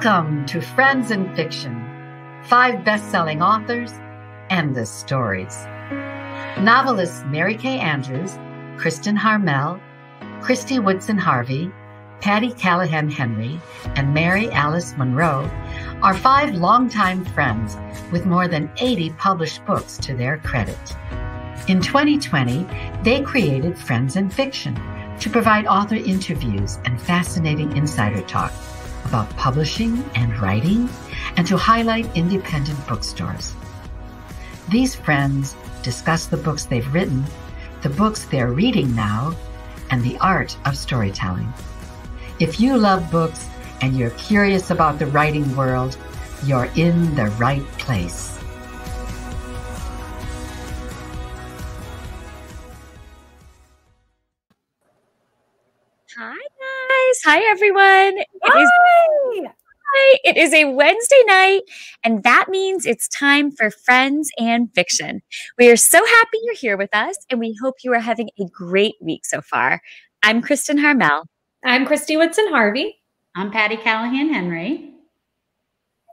Welcome to Friends and Fiction. Five best-selling authors, endless stories. Novelists Mary Kay Andrews, Kristin Harmel, Kristy Woodson Harvey, Patti Callahan Henry, and Mary Alice Monroe are five longtime friends with more than 80 published books to their credit. In 2020, they created Friends and Fiction to provide author interviews and fascinating insider talk about publishing and writing and to highlight independent bookstores. These friends discuss the books they've written, the books they're reading now, and the art of storytelling. If you love books and you're curious about the writing world, you're in the right place. Guys. Hi, everyone. It Hi. is, hi. It is a Wednesday night, and that means it's time for Friends and Fiction. We are so happy you're here with us, and we hope you are having a great week so far. I'm Kristin Harmel. I'm Kristy Woodson Harvey. I'm Patti Callahan Henry.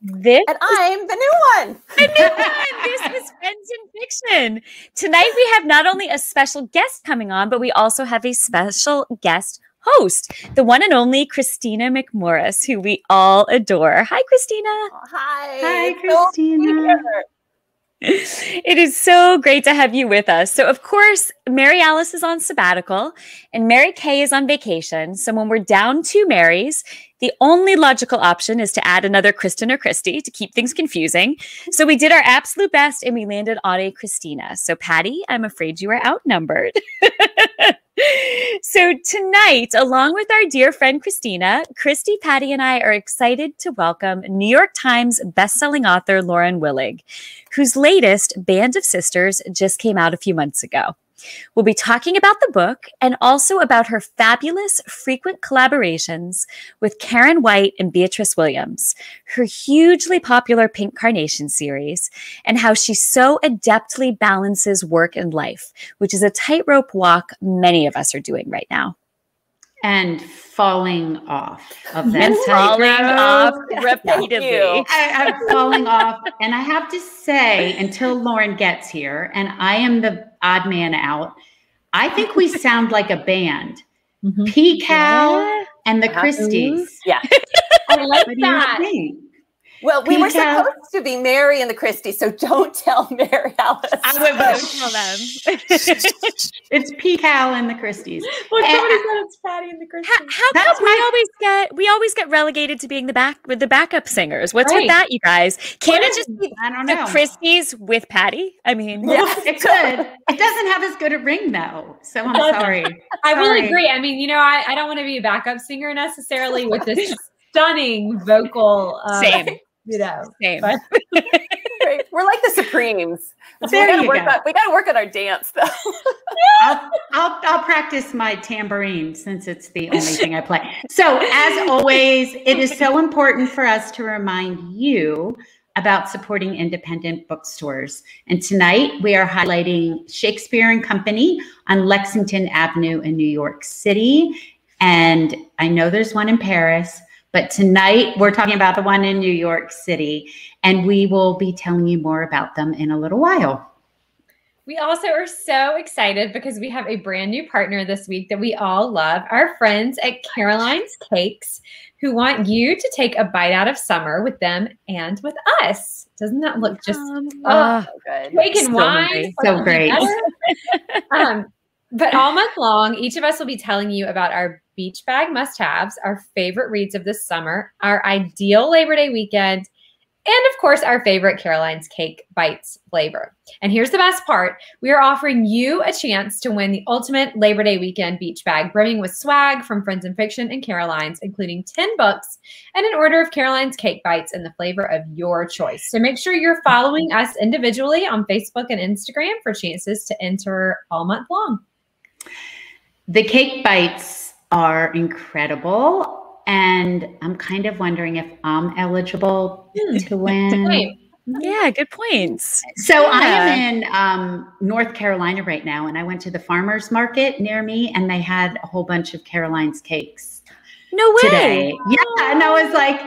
This And I'm the new one. a new one. This is Friends and Fiction. Tonight we have not only a special guest coming on, but we also have a special guest host, the one and only Kristina McMorris, who we all adore. Hi, Kristina. Hi. Hi, Kristina. here. It is so great to have you with us. So, of course, Mary Alice is on sabbatical and Mary Kay is on vacation. So, when we're down two Marys, the only logical option is to add another Kristin or Kristy to keep things confusing. So, we did our absolute best and we landed on a Kristina. So, Patti, I'm afraid you are outnumbered. so, tonight, along with our dear friend Kristina, Kristy, Patti, and I are excited to welcome New York Times bestselling author Lauren Willig whose latest, Band of Sisters, just came out a few months ago. We'll be talking about the book and also about her fabulous frequent collaborations with Karen White and Beatriz Williams, her hugely popular Pink Carnation series, and how she so adeptly balances work and life, which is a tightrope walk many of us are doing right now. And falling off of that. And falling off repeatedly. I, I'm falling off. And I have to say, until Lauren gets here, and I am the odd man out, I think we sound like a band. Mm-hmm. P Cal Yeah. and the uh-huh. Christies. Yeah. I like What do you that. Think? Well, we were supposed to be Mary and the Christie, so don't tell Mary Alice. I would Don't wish. tell them. It's P Cal and the Christies. Well, And somebody I- said it's Patti and the How, how That's come we always get we always get relegated to being the back with the backup singers? What's with that, you guys? Can What it is- just be I don't the know. Christies with Patti? I mean, Yeah. It could. It doesn't have as good a ring though. So I'm doesn't. sorry. I will agree. I mean, you know, I, I don't want to be a backup singer necessarily with this stunning vocal. Uh, same, You know, same. but- Right. We're like the Supremes. So There we gotta you work go. on, we got to work on our dance, though. I'll, I'll I'll practice my tambourine since it's the only thing I play. So as always, it is so important for us to remind you about supporting independent bookstores. And tonight we are highlighting Shakespeare and Company on Lexington Avenue in New York City. And I know there's one in Paris, but tonight we're talking about the one in New York City. And we will be telling you more about them in a little while. We also are so excited because we have a brand new partner this week that we all love our friends at Caroline's Cakes, who want you to take a bite out of summer with them and with us. Doesn't that look just Um, Oh, uh, Good. cake and so wine? hungry. So great. um, but all month long, each of us will be telling you about our beach bag must haves, our favorite reads of this summer, our ideal Labor Day weekend, and of course, our favorite Caroline's Cake Bites flavor. And here's the best part we are offering you a chance to win the ultimate Labor Day weekend beach bag, brimming with swag from Friends and Fiction and Caroline's, including 10 books and an order of Caroline's Cake Bites in the flavor of your choice. So make sure you're following us individually on Facebook and Instagram for chances to enter all month long. The cake bites are incredible. And I'm kind of wondering if I'm eligible Hmm. to win. Yeah, good points. So I am in um, North Carolina right now, and I went to the farmers market near me, and they had a whole bunch of Caroline's cakes No way. today. Yeah, and I was like,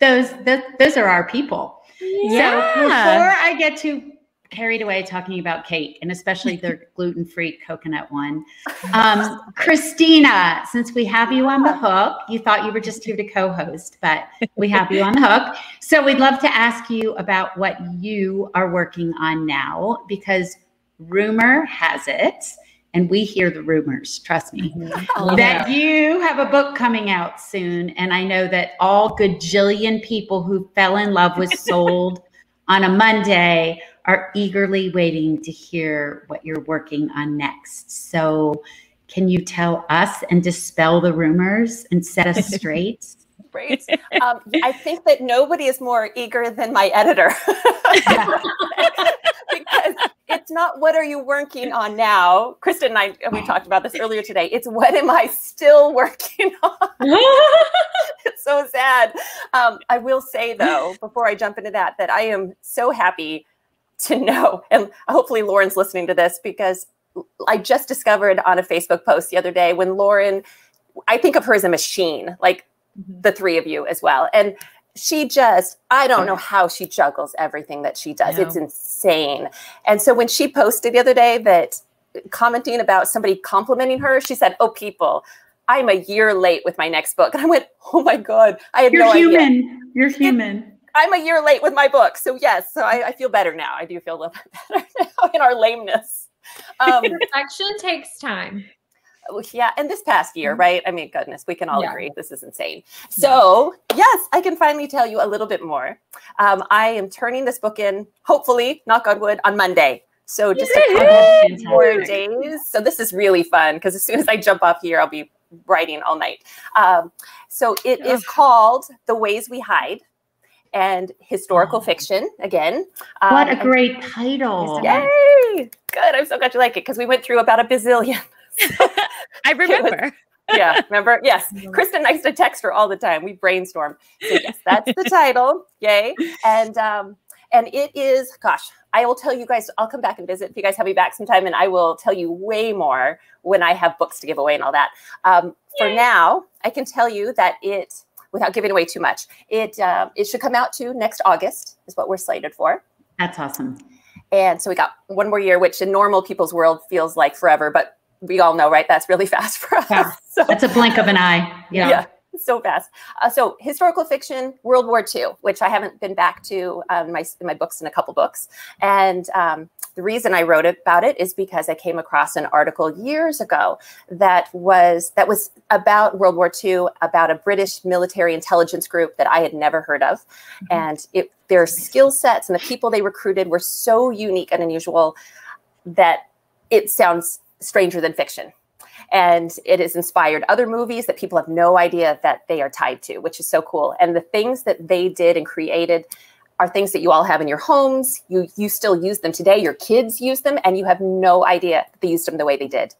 those those, those are our people. Yeah. So before I get too carried away talking about cake and especially their gluten free coconut one, um, Kristina, since we have you on the hook, you thought you were just here to co host, but we have you on the hook. So we'd love to ask you about what you are working on now because rumor has it. And we hear the rumors, trust me, Oh, that you have a book coming out soon. And I know that all gajillion people who fell in love with Sold on a Monday are eagerly waiting to hear what you're working on next. So, can you tell us and dispel the rumors and set us straight? Great. Um, I think that nobody is more eager than my editor. because it's not what are you working on now? Kristin and I, we talked about this earlier today. It's what am I still working on? it's so sad. Um, I will say though, before I jump into that, that I am so happy to know, and hopefully Lauren's listening to this because I just discovered on a Facebook post the other day when Lauren, I think of her as a machine, like mm-hmm. the three of you as well. And she just, I don't know how she juggles everything that she does. It's insane. And so when she posted the other day that commenting about somebody complimenting her, she said, Oh, people, I'm a year late with my next book. And I went, Oh my God, I had You're no idea. human. You're human. I'm a year late with my book. So yes, so I, I feel better now. I do feel a little bit better now in our lameness. Um, Perfection takes time. yeah, and this past year, right? I mean, goodness, we can all Yeah. agree this is insane. So yes, I can finally tell you a little bit more. Um, I am turning this book in, hopefully, knock on wood, on Monday. So just a couple more days. So this is really fun because as soon as I jump off here, I'll be writing all night. Um, so it is called The Ways We Hide and historical Oh. fiction again. What Um, a and- great title. Yay! Good. I'm so glad you like it because we went through about a bazillion. I remember. yeah, remember? Yes. Kristin likes to text her all the time. We brainstorm. So yes, that's the title. Yay. And um, and it is, gosh, I will tell you guys, I'll come back and visit if you guys have me back sometime, and I will tell you way more when I have books to give away and all that. Um, for now, I can tell you that it, without giving away too much, it uh, it should come out to next August, is what we're slated for. That's awesome. And so we got one more year, which in normal people's world feels like forever, but we all know, right? That's really fast for us. Yeah. So That's a blink of an eye. Yeah. yeah, so fast. Uh, so historical fiction, World War II, which I haven't been back to um, my in my books in a couple books, and um, the reason I wrote about it is because I came across an article years ago that was that was about World War II, about a British military intelligence group that I had never heard of, and it their skill sets and the people they recruited were so unique and unusual that it sounds stranger than fiction and it has inspired other movies that people have no idea that they are tied to, which is so cool. And the things that they did and created are things that you all have in your homes. You you still use them today. Your kids use them, and you have no idea they used them the way they did.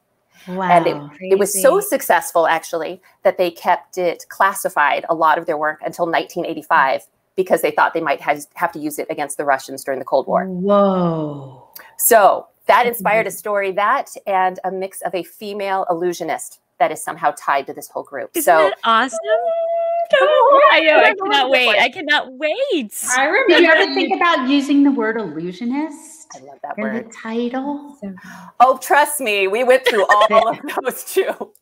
Wow. And it, it was so successful, actually, that they kept it classified, a lot of their work, until 1985, because they thought they might have, have to use it against the Russians during the Cold War. Whoa. So that inspired a mm-hmm. story that and a mix of a female illusionist that is somehow tied to this whole group. Isn't so that awesome? I know. I cannot wait. I cannot wait. I remember. Did you ever think about using the word illusionist I love that in word. the title? Oh, trust me, we went through all of those too.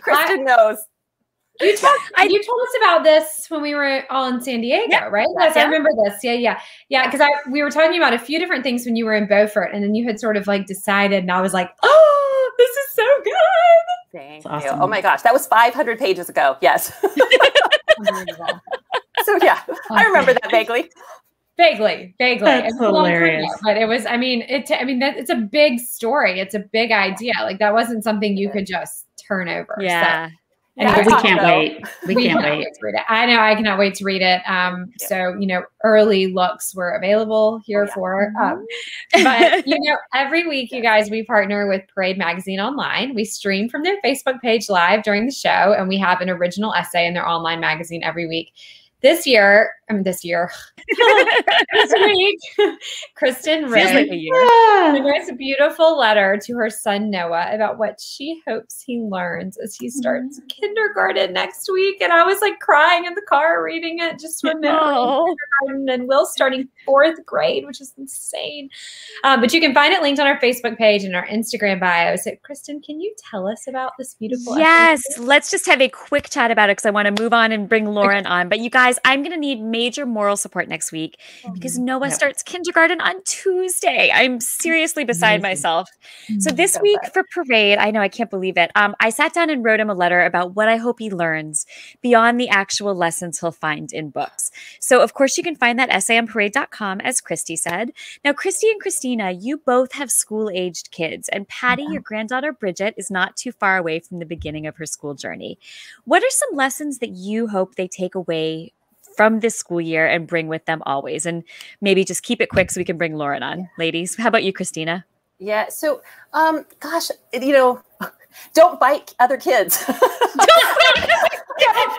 Kristin knows. You talked. I- you told us about this when we were all in San Diego, Yeah. right? Yes, I remember this. Yeah, yeah, yeah. Because I we were talking about a few different things when you were in Beaufort, and then you had sort of like decided, and I was like, oh, this is so good. Thank That's you. awesome. Oh my gosh, that was 500 pages ago. Yes. so yeah, I remember that vaguely. Vaguely, vaguely. That's It's a long ago, hilarious. But it was. I mean, it. I mean, that it's a big story. It's a big idea. Like that wasn't something you could just turn over. Yeah. Yeah, Anyway, we can't wait. We, can't cannot wait. to read it. I know I cannot wait to read it. Um, Yeah. so you know, early looks were available here Oh, yeah. for. Um, but you know, every week, you guys, we partner with Parade Magazine Online. We stream from their Facebook page live during the show, and we have an original essay in their online magazine every week this year, I mean, this year, this week, Kristin Feels read like a. A nice, beautiful letter to her son Noah about what she hopes he learns as he starts mm-hmm. kindergarten next week. And I was like crying in the car reading it, just remembering Oh. kindergarten and Will starting fourth grade, which is insane. Um, but you can find it linked on our Facebook page and our Instagram bio. So, Kristin, can you tell us about this beautiful? Yes, episode? let's just have a quick chat about it because I want to move on and bring Lauren on. But you guys, I'm going to need major moral support next week because Noah Yep. starts kindergarten on Tuesday. I'm seriously beside Amazing. myself. So this So week for parade, I know I can't believe it. Um, I sat down and wrote him a letter about what I hope he learns beyond the actual lessons he'll find in books. So of course you can find that essay on parade.com, as Kristy said. Now, Kristy and Kristina, you both have school-aged kids, and Patti, your granddaughter Bridget, is not too far away from the beginning of her school journey. What are some lessons that you hope they take away? From this school year and bring with them always. And maybe just keep it quick so we can bring Lauren on. Ladies, how about you, Kristina? Yeah. So, um, gosh, you know, don't bite other kids. Don't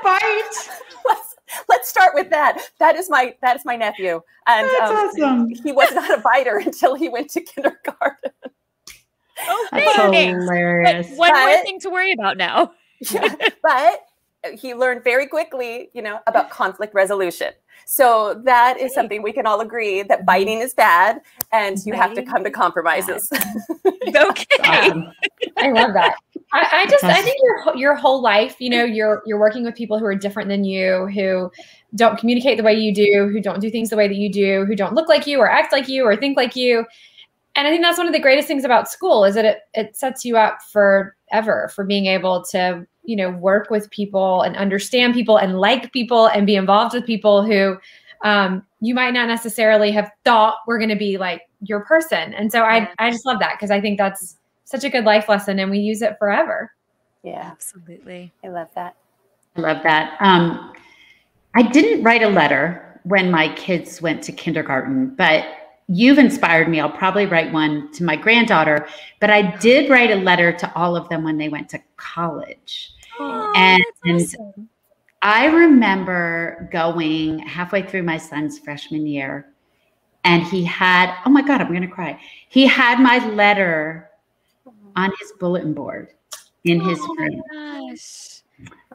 bite. let's, let's start with that. That is my that is my nephew, and That's um, awesome. he was not a biter until he went to kindergarten. That's Okay. hilarious. But one more thing to worry about now. Yeah, but he learned very quickly, you know, about conflict resolution. So that is something we can all agree that biting is bad, and you have to come to compromises. Okay. Awesome. I love that. I, I just I think your your whole life, you know, you're you're working with people who are different than you, who don't communicate the way you do, who don't do things the way that you do, who don't look like you or act like you or think like you. And I think that's one of the greatest things about school is that it it sets you up forever for being able to, you know, work with people and understand people and like people and be involved with people who um, you might not necessarily have thought were going to be like your person. And so I I just love that because I think that's such a good life lesson and we use it forever. yeah, Absolutely. I love that. I love that. Um, I didn't write a letter when my kids went to kindergarten, but you've inspired me. I'll probably write one to my granddaughter, but I did write a letter to all of them when they went to college. Oh, And- awesome. I remember going halfway through my son's freshman year, and he had, oh my God, I'm going to cry. He had my letter on his bulletin board in his Oh room. gosh.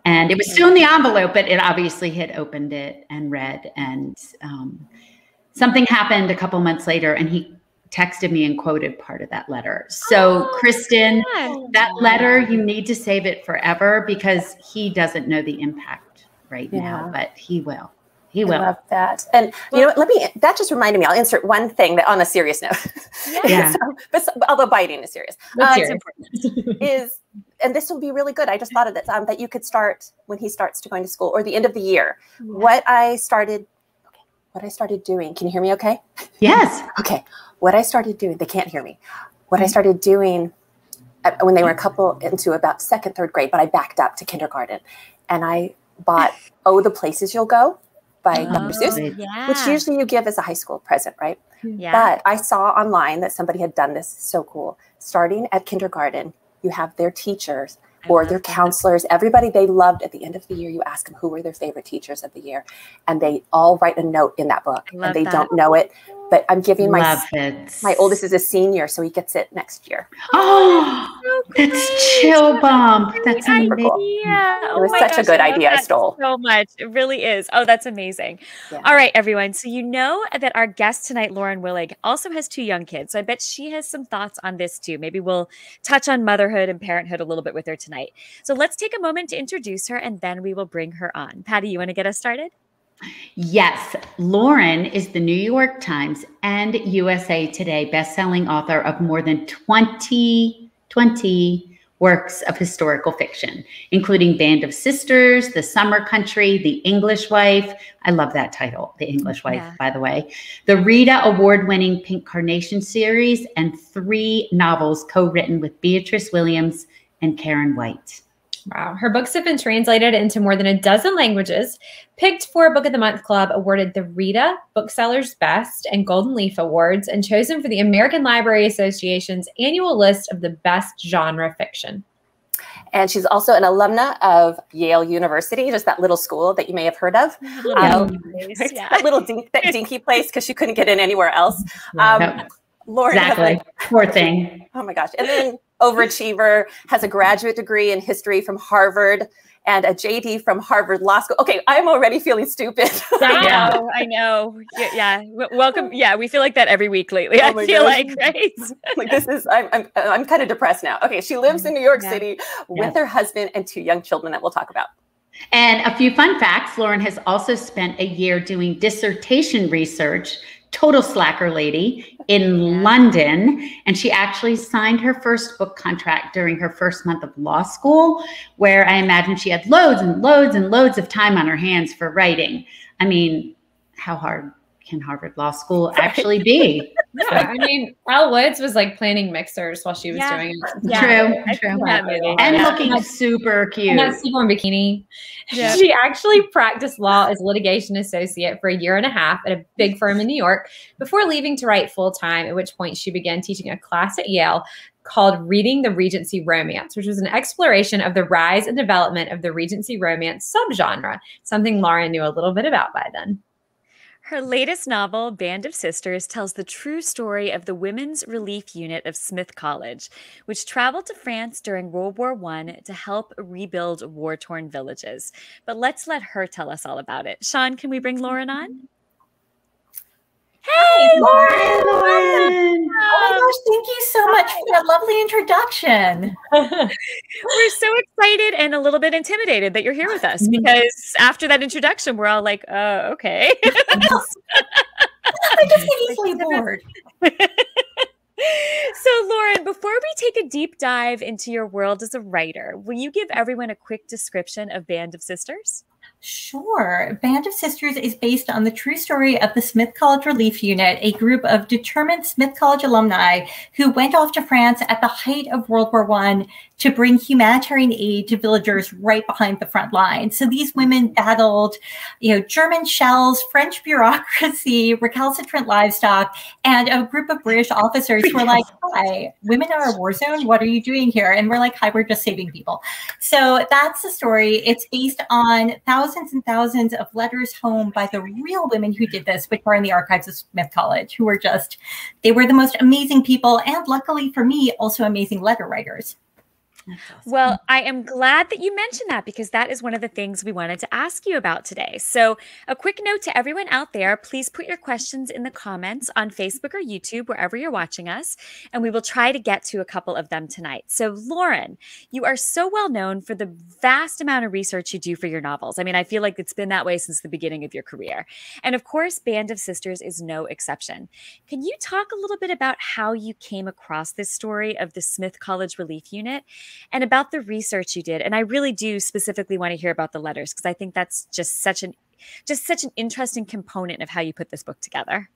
And it was still in the envelope, but it obviously had opened it and read. And um, something happened a couple months later, and he texted me and quoted part of that letter. So, Oh, Kristin, Yeah. that letter, you need to save it forever because he doesn't know the impact right now, but he will. He I will. love that. And you know what? Let me. That just reminded me. I'll insert one thing that on a serious note. Yeah. So, but, although biting is serious, That's Um, serious. is and this will be really good. I just thought of this. Um, that you could start when he starts to going to school or the end of the year. What I started. Okay. What I started doing. Can you hear me? Okay. Yes. Okay. What I started doing. They can't hear me. What I started doing uh, when they were a couple into about second, third grade, but I backed up to kindergarten, and I bought "Oh, the Places You'll Go" by Oh, Dr. Seuss, yeah. which usually you give as a high school present, right? yeah. But I saw online that somebody had done this so cool. Starting at kindergarten, you have their teachers or love their that. counselors, everybody they loved at the end of the year, you ask them who were their favorite teachers of the year. And they all write a note in that book. And they that. don't know it. But I'm giving my Love it. my oldest is a senior, so he gets it next year. Oh, So that's great. chill bomb. That's Great super cool. amazing. idea. Oh was my such a good I idea I stole. So much. It really is. Oh, that's amazing. Yeah. All right, everyone. So you know that our guest tonight, Lauren Willig, also has two young kids. So I bet she has some thoughts on this too. Maybe we'll touch on motherhood and parenthood a little bit with her tonight. So let's take a moment to introduce her and then we will bring her on. Patti, you want to get us started? Yes, Lauren is the New York Times and USA Today bestselling author of more than 20, 20 works of historical fiction, including Band of Sisters, The Summer Country, The English Wife. I love that title, The English Wife, Yeah. by the way. The Rita award winning Pink Carnation series, and three novels co written with Beatriz Williams and Karen White. Wow. Her books have been translated into more than a dozen languages, picked for a Book of the Month Club, awarded the Rita Booksellers Best and Golden Leaf Awards, and chosen for the American Library Association's annual list of the best genre fiction. and she's also an alumna of Yale University, just that little school that you may have heard of. Um, yeah. that little dink, that dinky place because she couldn't get in anywhere else. Um, Yep. Lauren, Exactly. like- Poor thing. oh my gosh, and then overachiever has a graduate degree in history from Harvard and a JD from Harvard Law School. Okay, I'm already feeling stupid. I Yeah. know, I know. Yeah, yeah. W- welcome. Yeah, we feel like that every week lately. Oh I feel gosh. like, right? like this is. I'm, I'm, I'm kind of depressed now. Okay, she lives in New York Yeah. City with Yes. her husband and two young children that we'll talk about. And a few fun facts Lauren has also spent a year doing dissertation research, total slacker lady, in London. And she actually signed her first book contract during her first month of law school, where I imagine she had loads and loads and loads of time on her hands for writing. I mean, how hard can Harvard Law School actually be? Yeah, I mean, Elle Woods was like planning mixers while she was Yeah. doing it. Yeah. True, I've true. seen that movie. And Yeah. looking super And cute. that sequin bikini. Yeah. She actually practiced law as litigation associate for a year and a half at a big firm in New York before leaving to write full time, at which point she began teaching a class at Yale called Reading the Regency Romance, which was an exploration of the rise and development of the Regency romance subgenre, something Lauren knew a little bit about by then. Her latest novel, Band of Sisters, tells the true story of the Women's Relief Unit of Smith College, which traveled to France during World War I to help rebuild war torn villages. But let's let her tell us all about it. Sean, can we bring Lauren on? Hey, Lauren! Lauren. Oh my gosh, thank you so much for that lovely introduction. We're so excited and a little bit intimidated that you're here with us because after that introduction, we're all like, uh, okay. I just get easily bored. so, Lauren, before we take a deep dive into your world as a writer, will you give everyone a quick description of Band of Sisters? Sure. Band of Sisters is based on the true story of the Smith College Relief Unit, a group of determined Smith College alumni who went off to France at the height of World War I to bring humanitarian aid to villagers right behind the front line. So these women battled, you know, German shells, French bureaucracy, recalcitrant livestock, and a group of British officers who were like, Hi, women are a war zone. What are you doing here? And we're like, Hi, we're just saving people. So that's the story. It's based on thousands and thousands of letters home by the real women who did this, which are in the archives of Smith College, who were just, they were the most amazing people. And luckily for me, also amazing letter writers. Well, I am glad that you mentioned that because that is one of the things we wanted to ask you about today. So, a quick note to everyone out there please put your questions in the comments on Facebook or YouTube, wherever you're watching us, and we will try to get to a couple of them tonight. So, Lauren, you are so well known for the vast amount of research you do for your novels. I mean, I feel like it's been that way since the beginning of your career. And of course, Band of Sisters is no exception. Can you talk a little bit about how you came across this story of the Smith College Relief Unit? And about the research you did. And I really do specifically want to hear about the letters because I think that's just such an just such an interesting component of how you put this book together.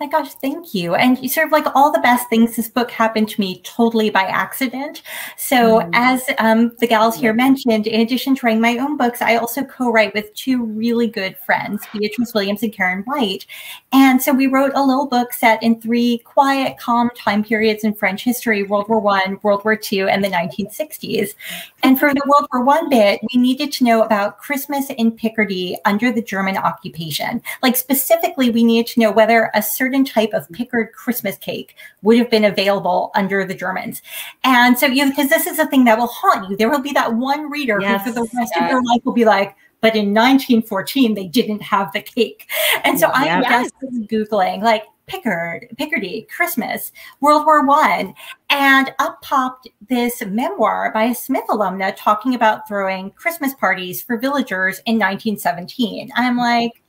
My gosh, thank you. And you sort of like all the best things, this book happened to me totally by accident. So, Mm. as um, the gals here mentioned, in addition to writing my own books, I also co write with two really good friends, Beatriz Williams and Karen White. And so we wrote a little book set in three quiet, calm time periods in French history World War One, World War Two, and the 1960s. And for the World War One bit, we needed to know about Christmas in Picardy under the German occupation. Like specifically, we needed to know whether a certain type of Picard Christmas cake would have been available under the Germans. And so, you know, because this is a thing that will haunt you. There will be that one reader Yes. who, for the rest of your life, will be like, but in 1914, they didn't have the cake. And so I'm Yes. just Googling like Picard, Picardy, Christmas, World War One, and up popped this memoir by a Smith alumna talking about throwing Christmas parties for villagers in 1917. I'm like,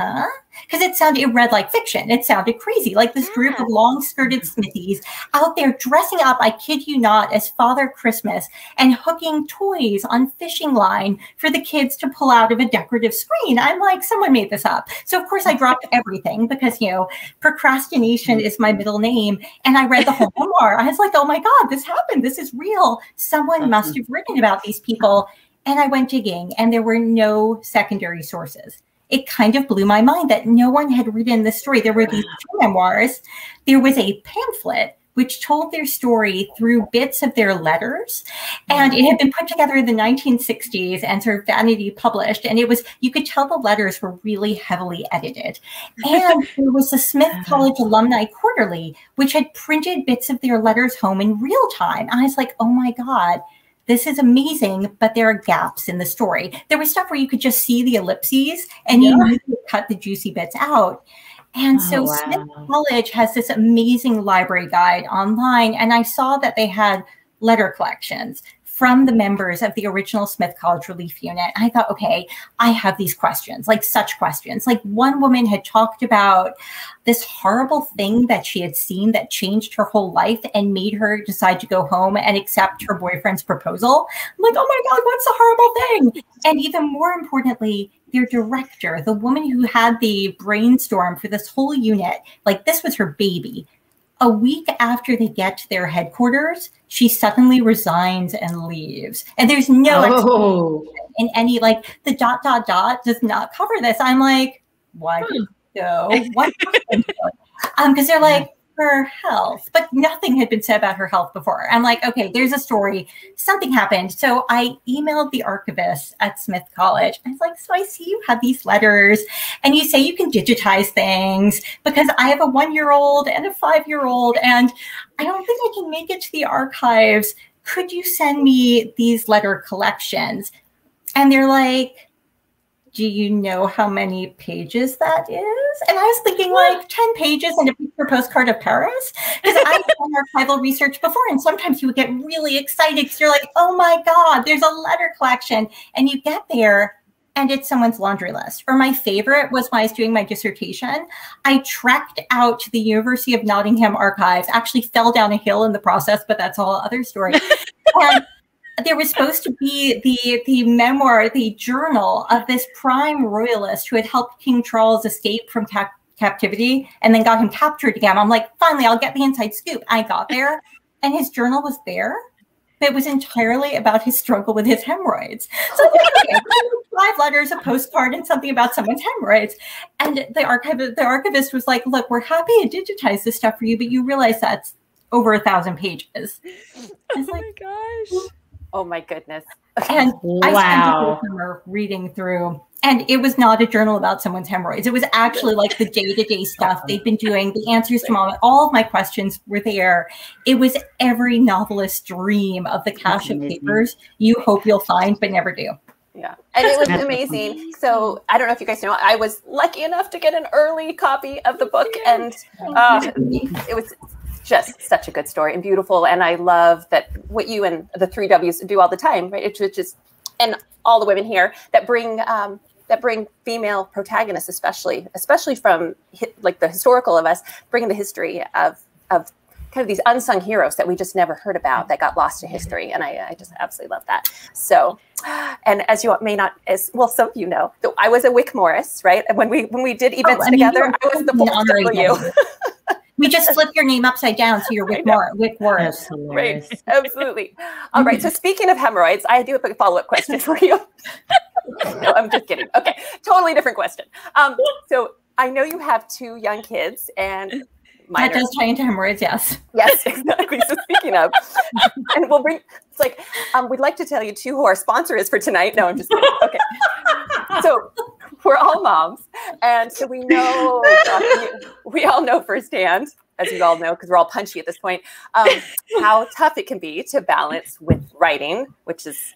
huh? Because it sounded, it read like fiction. It sounded crazy. Like this group of long skirted smithies out there dressing up, I kid you not, as Father Christmas and hooking toys on fishing line for the kids to pull out of a decorative screen. I'm like, someone made this up. So, of course, I dropped everything because, you know, procrastination mm. is my middle name. And I read the whole memoir. I was like, oh my God, this happened. This is real. Someone mm-hmm. must have written about these people. And I went digging, and there were no secondary sources it kind of blew my mind that no one had written the story. There were these two memoirs. There was a pamphlet, which told their story through bits of their letters. And it had been put together in the 1960s and sort of vanity published. And it was, you could tell the letters were really heavily edited. And there was the Smith uh-huh. College Alumni Quarterly, which had printed bits of their letters home in real time. And I was like, oh my God this is amazing, but there are gaps in the story. There was stuff where you could just see the ellipses and yeah. you cut the juicy bits out. And so oh, wow. Smith College has this amazing library guide online. And I saw that they had letter collections from the members of the original Smith College Relief Unit. I thought, okay, I have these questions, like such questions. Like one woman had talked about this horrible thing that she had seen that changed her whole life and made her decide to go home and accept her boyfriend's proposal. I'm like, oh my God, what's the horrible thing? And even more importantly, their director, the woman who had the brainstorm for this whole unit, like this was her baby a week after they get to their headquarters, she suddenly resigns and leaves. And there's no oh. in any like the dot dot dot does not cover this. I'm like, why hmm. so? What? um, because they're like, her health, but nothing had been said about her health before. I'm like, okay, there's a story. Something happened. So I emailed the archivist at Smith College. I was like, so I see you have these letters and you say you can digitize things because I have a one year old and a five year old, and I don't think I can make it to the archives. Could you send me these letter collections? And they're like, do you know how many pages that is? And I was thinking like 10 pages and a picture postcard of Paris. Because I've done archival research before, and sometimes you would get really excited because you're like, oh my God, there's a letter collection. And you get there and it's someone's laundry list. Or my favorite was when I was doing my dissertation, I trekked out to the University of Nottingham archives, actually fell down a hill in the process, but that's all other story. and there was supposed to be the the memoir, the journal of this prime royalist who had helped King Charles escape from cap- captivity and then got him captured again. I'm like, finally, I'll get the inside scoop. I got there, and his journal was there. It was entirely about his struggle with his hemorrhoids. So okay, five letters, a postcard, and something about someone's hemorrhoids. And the archive the archivist was like, "Look, we're happy to digitize this stuff for you, but you realize that's over a thousand pages." oh like, my gosh! Oh my goodness. And wow. I spent a whole summer reading through, and it was not a journal about someone's hemorrhoids. It was actually like the day to day stuff they've been doing, the answers to all, all of my questions were there. It was every novelist's dream of the cache of papers you hope you'll find, but never do. Yeah. And it was amazing. So I don't know if you guys know, I was lucky enough to get an early copy of the book, and uh, it was just such a good story and beautiful. And I love that what you and the three W's do all the time, right? It's just, and all the women here that bring, um, that bring female protagonists, especially, especially from like the historical of us, bringing the history of, of kind of these unsung heroes that we just never heard about that got lost to history. And I, I just absolutely love that. So, and as you may not, as well, some of you know, I was a Wick Morris, right? And when we when we did events oh, together, I was the W. We just flip your name upside down so you're Wick, Mor- Wick Morris. Right, absolutely. All right. So speaking of hemorrhoids, I do have a follow-up question for you. no, I'm just kidding. Okay, totally different question. Um, so I know you have two young kids, and minor. That does tie into hemorrhoids, yes. Yes, exactly. So speaking of, and we'll bring. It's like um, we'd like to tell you too who our sponsor is for tonight. No, I'm just kidding. Okay. So we're all moms, and so we know we all know firsthand, as you all know, because we're all punchy at this point, um, how tough it can be to balance with writing, which is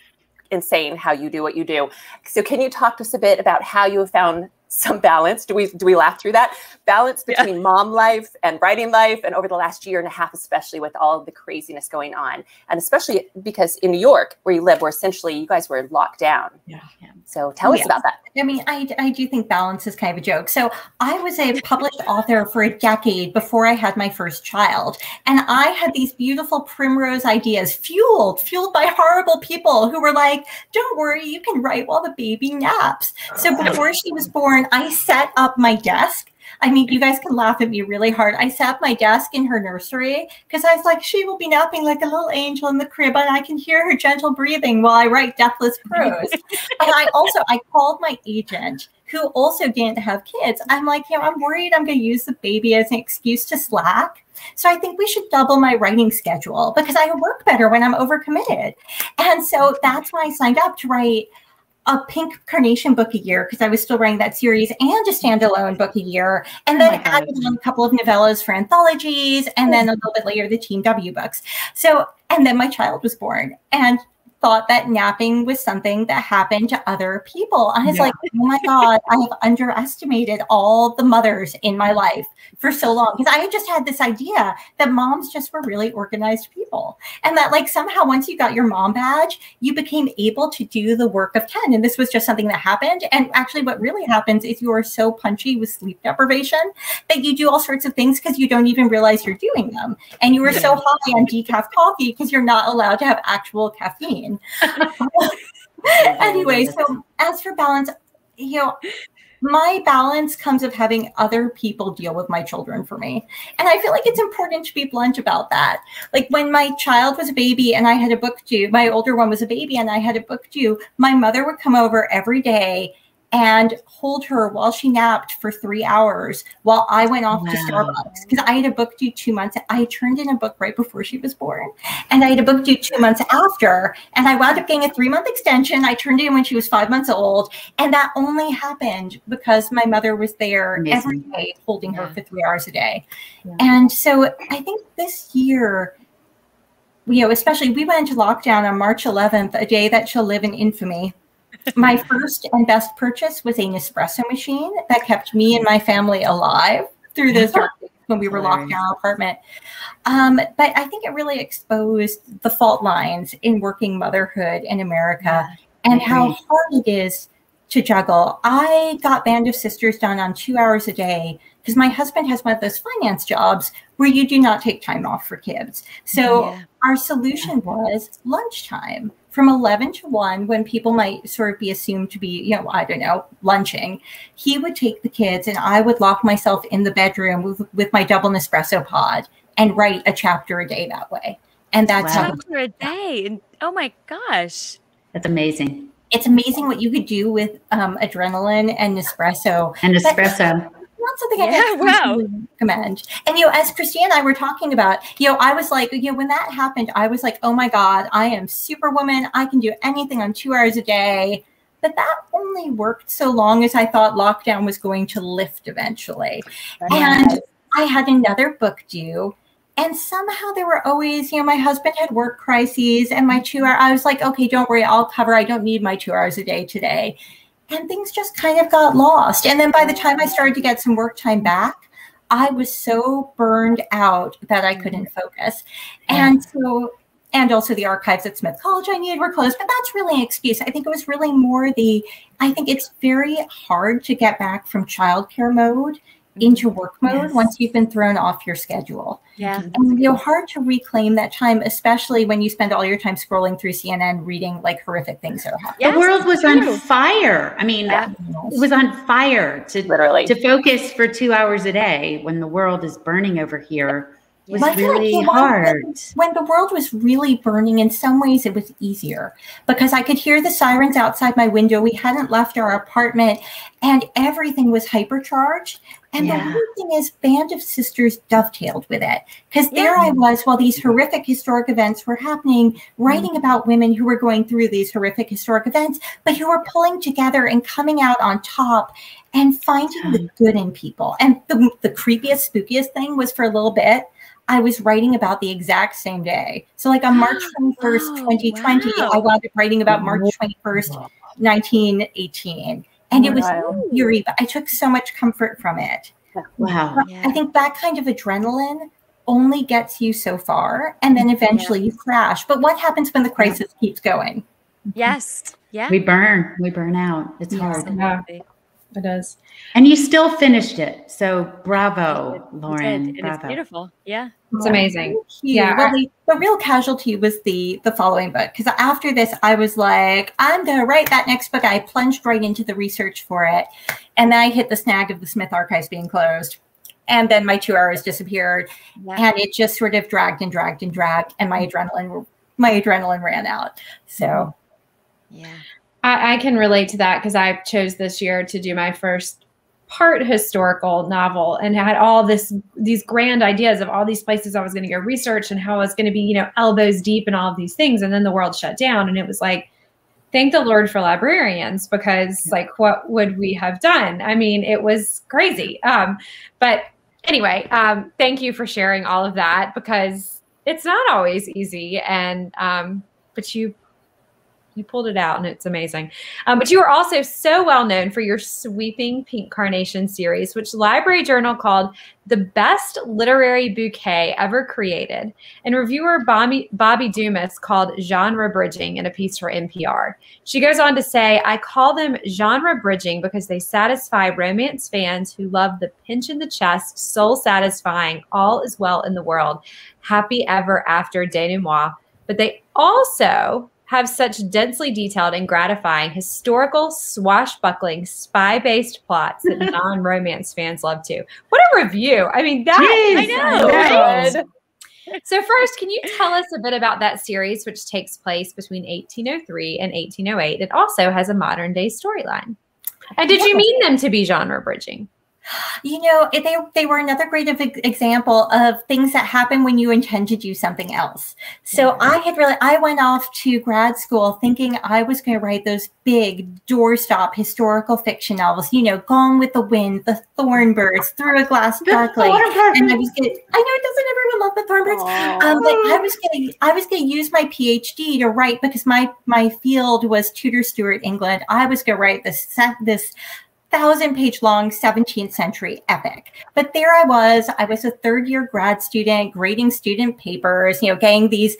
insane how you do what you do. So can you talk to us a bit about how you have found some balance. Do we do we laugh through that? Balance between yeah. mom life and writing life, and over the last year and a half, especially with all the craziness going on, and especially because in New York, where you live, where essentially you guys were locked down. Yeah. So tell us about that. I mean, I, I do think balance is kind of a joke. So I was a published author for a decade before I had my first child, and I had these beautiful primrose ideas, fueled fueled by horrible people who were like, "Don't worry, you can write while the baby naps." So before she was born I set up my desk. I mean, you guys can laugh at me really hard. I set up my desk in her nursery because I was like, she will be napping like a little angel in the crib, and I can hear her gentle breathing while I write deathless prose. and I also I called my agent who also didn't have kids. I'm like, you know, I'm worried I'm going to use the baby as an excuse to slack. So I think we should double my writing schedule because I work better when I'm overcommitted. And so that's why I signed up to write a pink carnation book a year because I was still writing that series and a standalone book a year. And oh then oh added on a couple of novellas for anthologies and then a little bit later the Team W books. So and then my child was born. And thought that napping was something that happened to other people. I was yeah. like, oh my God, I have underestimated all the mothers in my life for so long. Because I had just had this idea that moms just were really organized people. And that, like, somehow once you got your mom badge, you became able to do the work of 10. And this was just something that happened. And actually, what really happens is you are so punchy with sleep deprivation that you do all sorts of things because you don't even realize you're doing them. And you were so high on decaf coffee because you're not allowed to have actual caffeine. anyway, so as for balance, you know, my balance comes of having other people deal with my children for me. And I feel like it's important to be blunt about that. Like when my child was a baby and I had a book due, my older one was a baby and I had a book due, my mother would come over every day and hold her while she napped for three hours while I went off wow. to Starbucks because I had a book due two months. I turned in a book right before she was born, and I had a book due two months after. And I wound up getting a three month extension. I turned in when she was five months old, and that only happened because my mother was there Amazing. every day holding yeah. her for three hours a day. Yeah. And so I think this year you know, especially we went into lockdown on March 11th, a day that shall live in infamy my first and best purchase was a Nespresso machine that kept me and my family alive through those dark days when we were locked in our apartment. Um, but I think it really exposed the fault lines in working motherhood in America yeah. and how hard it is to juggle. I got Band of Sisters done on two hours a day because my husband has one of those finance jobs where you do not take time off for kids. So yeah. our solution was lunchtime from 11 to 1 when people might sort of be assumed to be you know i don't know lunching he would take the kids and i would lock myself in the bedroom with, with my double nespresso pod and write a chapter a day that way and that's wow. chapter a day And oh my gosh that's amazing it's amazing what you could do with um, adrenaline and Nespresso. And Nespresso. Not something yeah, I wow. recommend. And you know, as Christine and I were talking about, you know, I was like, you know, when that happened, I was like, oh my God, I am superwoman. I can do anything on two hours a day. But that only worked so long as I thought lockdown was going to lift eventually. And I had another book due. And somehow there were always, you know, my husband had work crises and my two hour, I was like, okay, don't worry, I'll cover. I don't need my two hours a day today and things just kind of got lost. And then by the time I started to get some work time back, I was so burned out that I mm-hmm. couldn't focus. And so, and also the archives at Smith College I needed were closed, but that's really an excuse. I think it was really more the, I think it's very hard to get back from childcare mode Mm-hmm. into work mode yes. once you've been thrown off your schedule. Yeah. And you know, hard to reclaim that time, especially when you spend all your time scrolling through CNN reading like horrific things that are happening. Yes, the world was on fire. I mean, yeah. it was on fire to literally to focus for two hours a day when the world is burning over here was really like hard. When, when the world was really burning, in some ways it was easier because I could hear the sirens outside my window. We hadn't left our apartment and everything was hypercharged. And yeah. the weird thing is, Band of Sisters dovetailed with it because yeah. there I was while these horrific historic events were happening, writing mm-hmm. about women who were going through these horrific historic events, but who were pulling together and coming out on top and finding the good in people. And the, the creepiest, spookiest thing was for a little bit, I was writing about the exact same day. So, like on March 21st, oh, 2020, wow. I wound up writing about March 21st, 1918. And it was eerie, but I took so much comfort from it. Wow. Yeah. I think that kind of adrenaline only gets you so far, and then eventually yeah. you crash. But what happens when the crisis keeps going? Yes. Yeah. We burn. We burn out. It's yes, hard. Yeah. does. And you still finished it. So bravo, Lauren. And bravo. it's beautiful. Yeah. It's amazing. Yeah. Well, the, the, real casualty was the the following book. Because after this, I was like, I'm gonna write that next book. I plunged right into the research for it. And then I hit the snag of the Smith archives being closed. And then my two hours disappeared. Yeah. And it just sort of dragged and dragged and dragged. And my adrenaline my adrenaline ran out. So yeah. I, I can relate to that because I chose this year to do my first part historical novel and had all this these grand ideas of all these places I was going to go research and how I was going to be, you know, elbows deep in all of these things. And then the world shut down. And it was like, thank the Lord for librarians because like what would we have done? I mean, it was crazy. Um, but anyway, um, thank you for sharing all of that because it's not always easy. And um, but you you pulled it out and it's amazing. Um, but you are also so well known for your sweeping Pink Carnation series, which Library Journal called the best literary bouquet ever created. And reviewer Bobbi, Bobbi Dumas called genre bridging in a piece for NPR. She goes on to say, I call them genre bridging because they satisfy romance fans who love the pinch in the chest, soul satisfying, all is well in the world, happy ever after denouement. But they also have such densely detailed and gratifying historical, swashbuckling, spy based plots that non romance fans love to. What a review! I mean, that Jeez, I know. Right? So, first, can you tell us a bit about that series, which takes place between 1803 and 1808? It also has a modern day storyline. And did you mean them to be genre bridging? You know, they they were another great example of things that happen when you intend to do something else. So I had really I went off to grad school thinking I was going to write those big doorstop historical fiction novels. You know, Gone with the Wind, The Thornbirds, Through a Glass Darkly, and I was going. I know it doesn't everyone love the Thornbirds? Um, but I was going to I was going to use my PhD to write because my my field was Tudor Stuart England. I was going to write this this thousand page long 17th century epic. But there I was, I was a third year grad student grading student papers, you know, getting these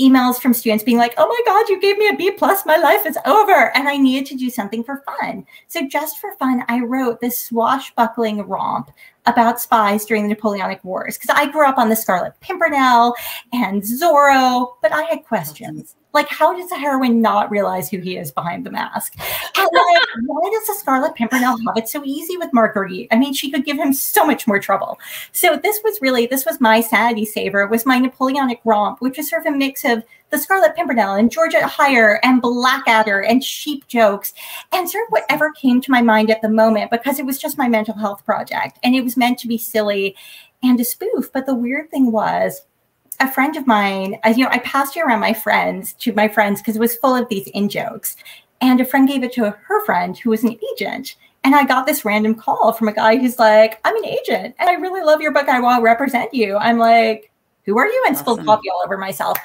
emails from students being like, oh my God, you gave me a B plus, my life is over. And I needed to do something for fun. So just for fun, I wrote this swashbuckling romp about spies during the Napoleonic Wars. Because I grew up on the Scarlet Pimpernel and Zorro, but I had questions. Like, how does a heroine not realize who he is behind the mask? And like, why does the Scarlet Pimpernel have it so easy with Marguerite? I mean, she could give him so much more trouble. So this was really, this was my sanity saver, was my Napoleonic romp, which was sort of a mix of the Scarlet Pimpernel and Georgette Heyer and Blackadder and sheep jokes and sort of whatever came to my mind at the moment because it was just my mental health project and it was meant to be silly and a spoof. But the weird thing was, a friend of mine, I, you know, I passed it around my friends to my friends because it was full of these in jokes. And a friend gave it to her friend who was an agent. And I got this random call from a guy who's like, I'm an agent and I really love your book. I want to represent you. I'm like, who are you? And awesome. spilled coffee all over myself.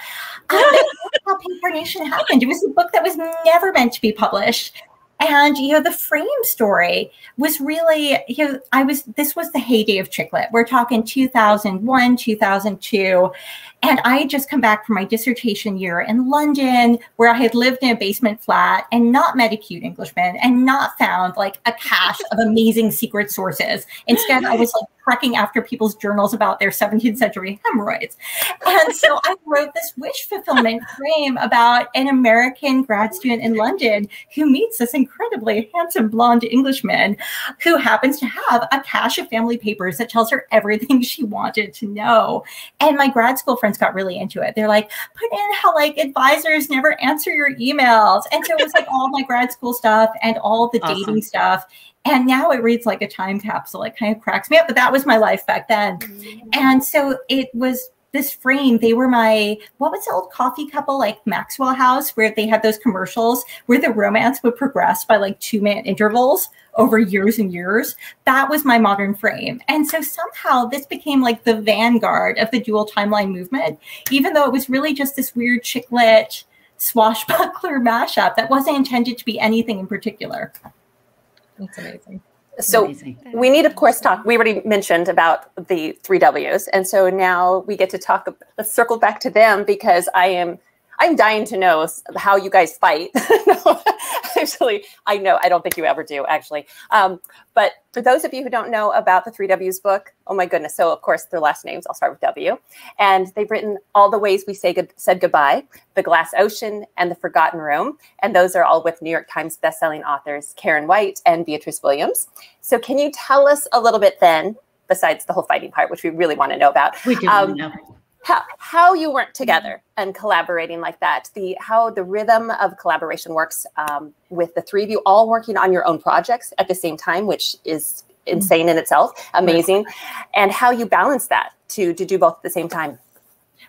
that's how Pink Carnation happened. It was a book that was never meant to be published. And you know, the frame story was really, you know, I was this was the heyday of chick lit. We're talking 2001, 2002. And I had just come back from my dissertation year in London, where I had lived in a basement flat and not met a cute Englishman and not found like a cache of amazing secret sources. Instead, I was like trekking after people's journals about their 17th century hemorrhoids. And so I wrote this wish fulfillment frame about an American grad student in London who meets this incredibly handsome blonde Englishman who happens to have a cache of family papers that tells her everything she wanted to know. And my grad school friends got really into it. They're like, put in how like advisors never answer your emails. And so it was like all my grad school stuff and all the awesome. dating stuff. And now it reads like a time capsule. It kind of cracks me up, but that was my life back then. Mm-hmm. And so it was this frame. They were my, what was the old coffee couple like Maxwell House, where they had those commercials where the romance would progress by like two minute intervals over years and years. That was my modern frame. And so somehow this became like the vanguard of the dual timeline movement, even though it was really just this weird chick lit swashbuckler mashup that wasn't intended to be anything in particular. That's amazing. So amazing. we need, of course, talk. We already mentioned about the three W's, and so now we get to talk. Let's circle back to them because I am I'm dying to know how you guys fight. no, actually, I know. I don't think you ever do, actually. Um, but for those of you who don't know about the Three W's book, oh my goodness. So, of course, their last names, I'll start with W. And they've written All the Ways We Say good, Said Goodbye, The Glass Ocean, and The Forgotten Room. And those are all with New York Times bestselling authors Karen White and Beatriz Williams. So, can you tell us a little bit then, besides the whole fighting part, which we really want to know about? We do um, know how, how you work together and collaborating like that the how the rhythm of collaboration works um, with the three of you all working on your own projects at the same time which is insane in itself amazing and how you balance that to to do both at the same time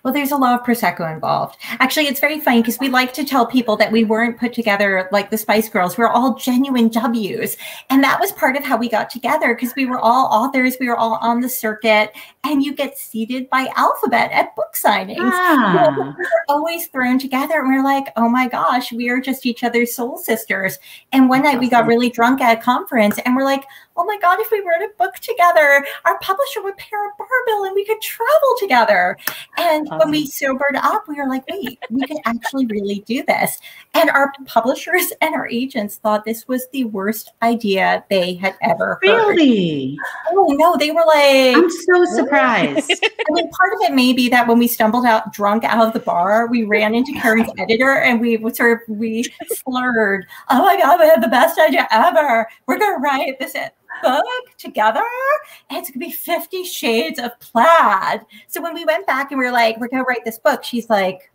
well, there's a lot of Prosecco involved. Actually, it's very funny because we like to tell people that we weren't put together like the Spice Girls. We are all genuine W's. And that was part of how we got together because we were all authors. We were all on the circuit. And you get seated by alphabet at book signings. Ah. we were always thrown together. And we are like, oh my gosh, we are just each other's soul sisters. And one night we got really drunk at a conference and we're like, oh my God, if we wrote a book together, our publisher would pay our bar bill and we could travel together. And awesome. when we sobered up, we were like, wait, we could actually really do this. And our publishers and our agents thought this was the worst idea they had ever heard. Really? Oh no, they were like, I'm so surprised. I mean, part of it may be that when we stumbled out drunk out of the bar, we ran into Karen's editor and we sort of we slurred, oh my God, we have the best idea ever. We're gonna write this book together. And it's gonna be 50 shades of plaid. So when we went back and we were like, we're gonna write this book, she's like,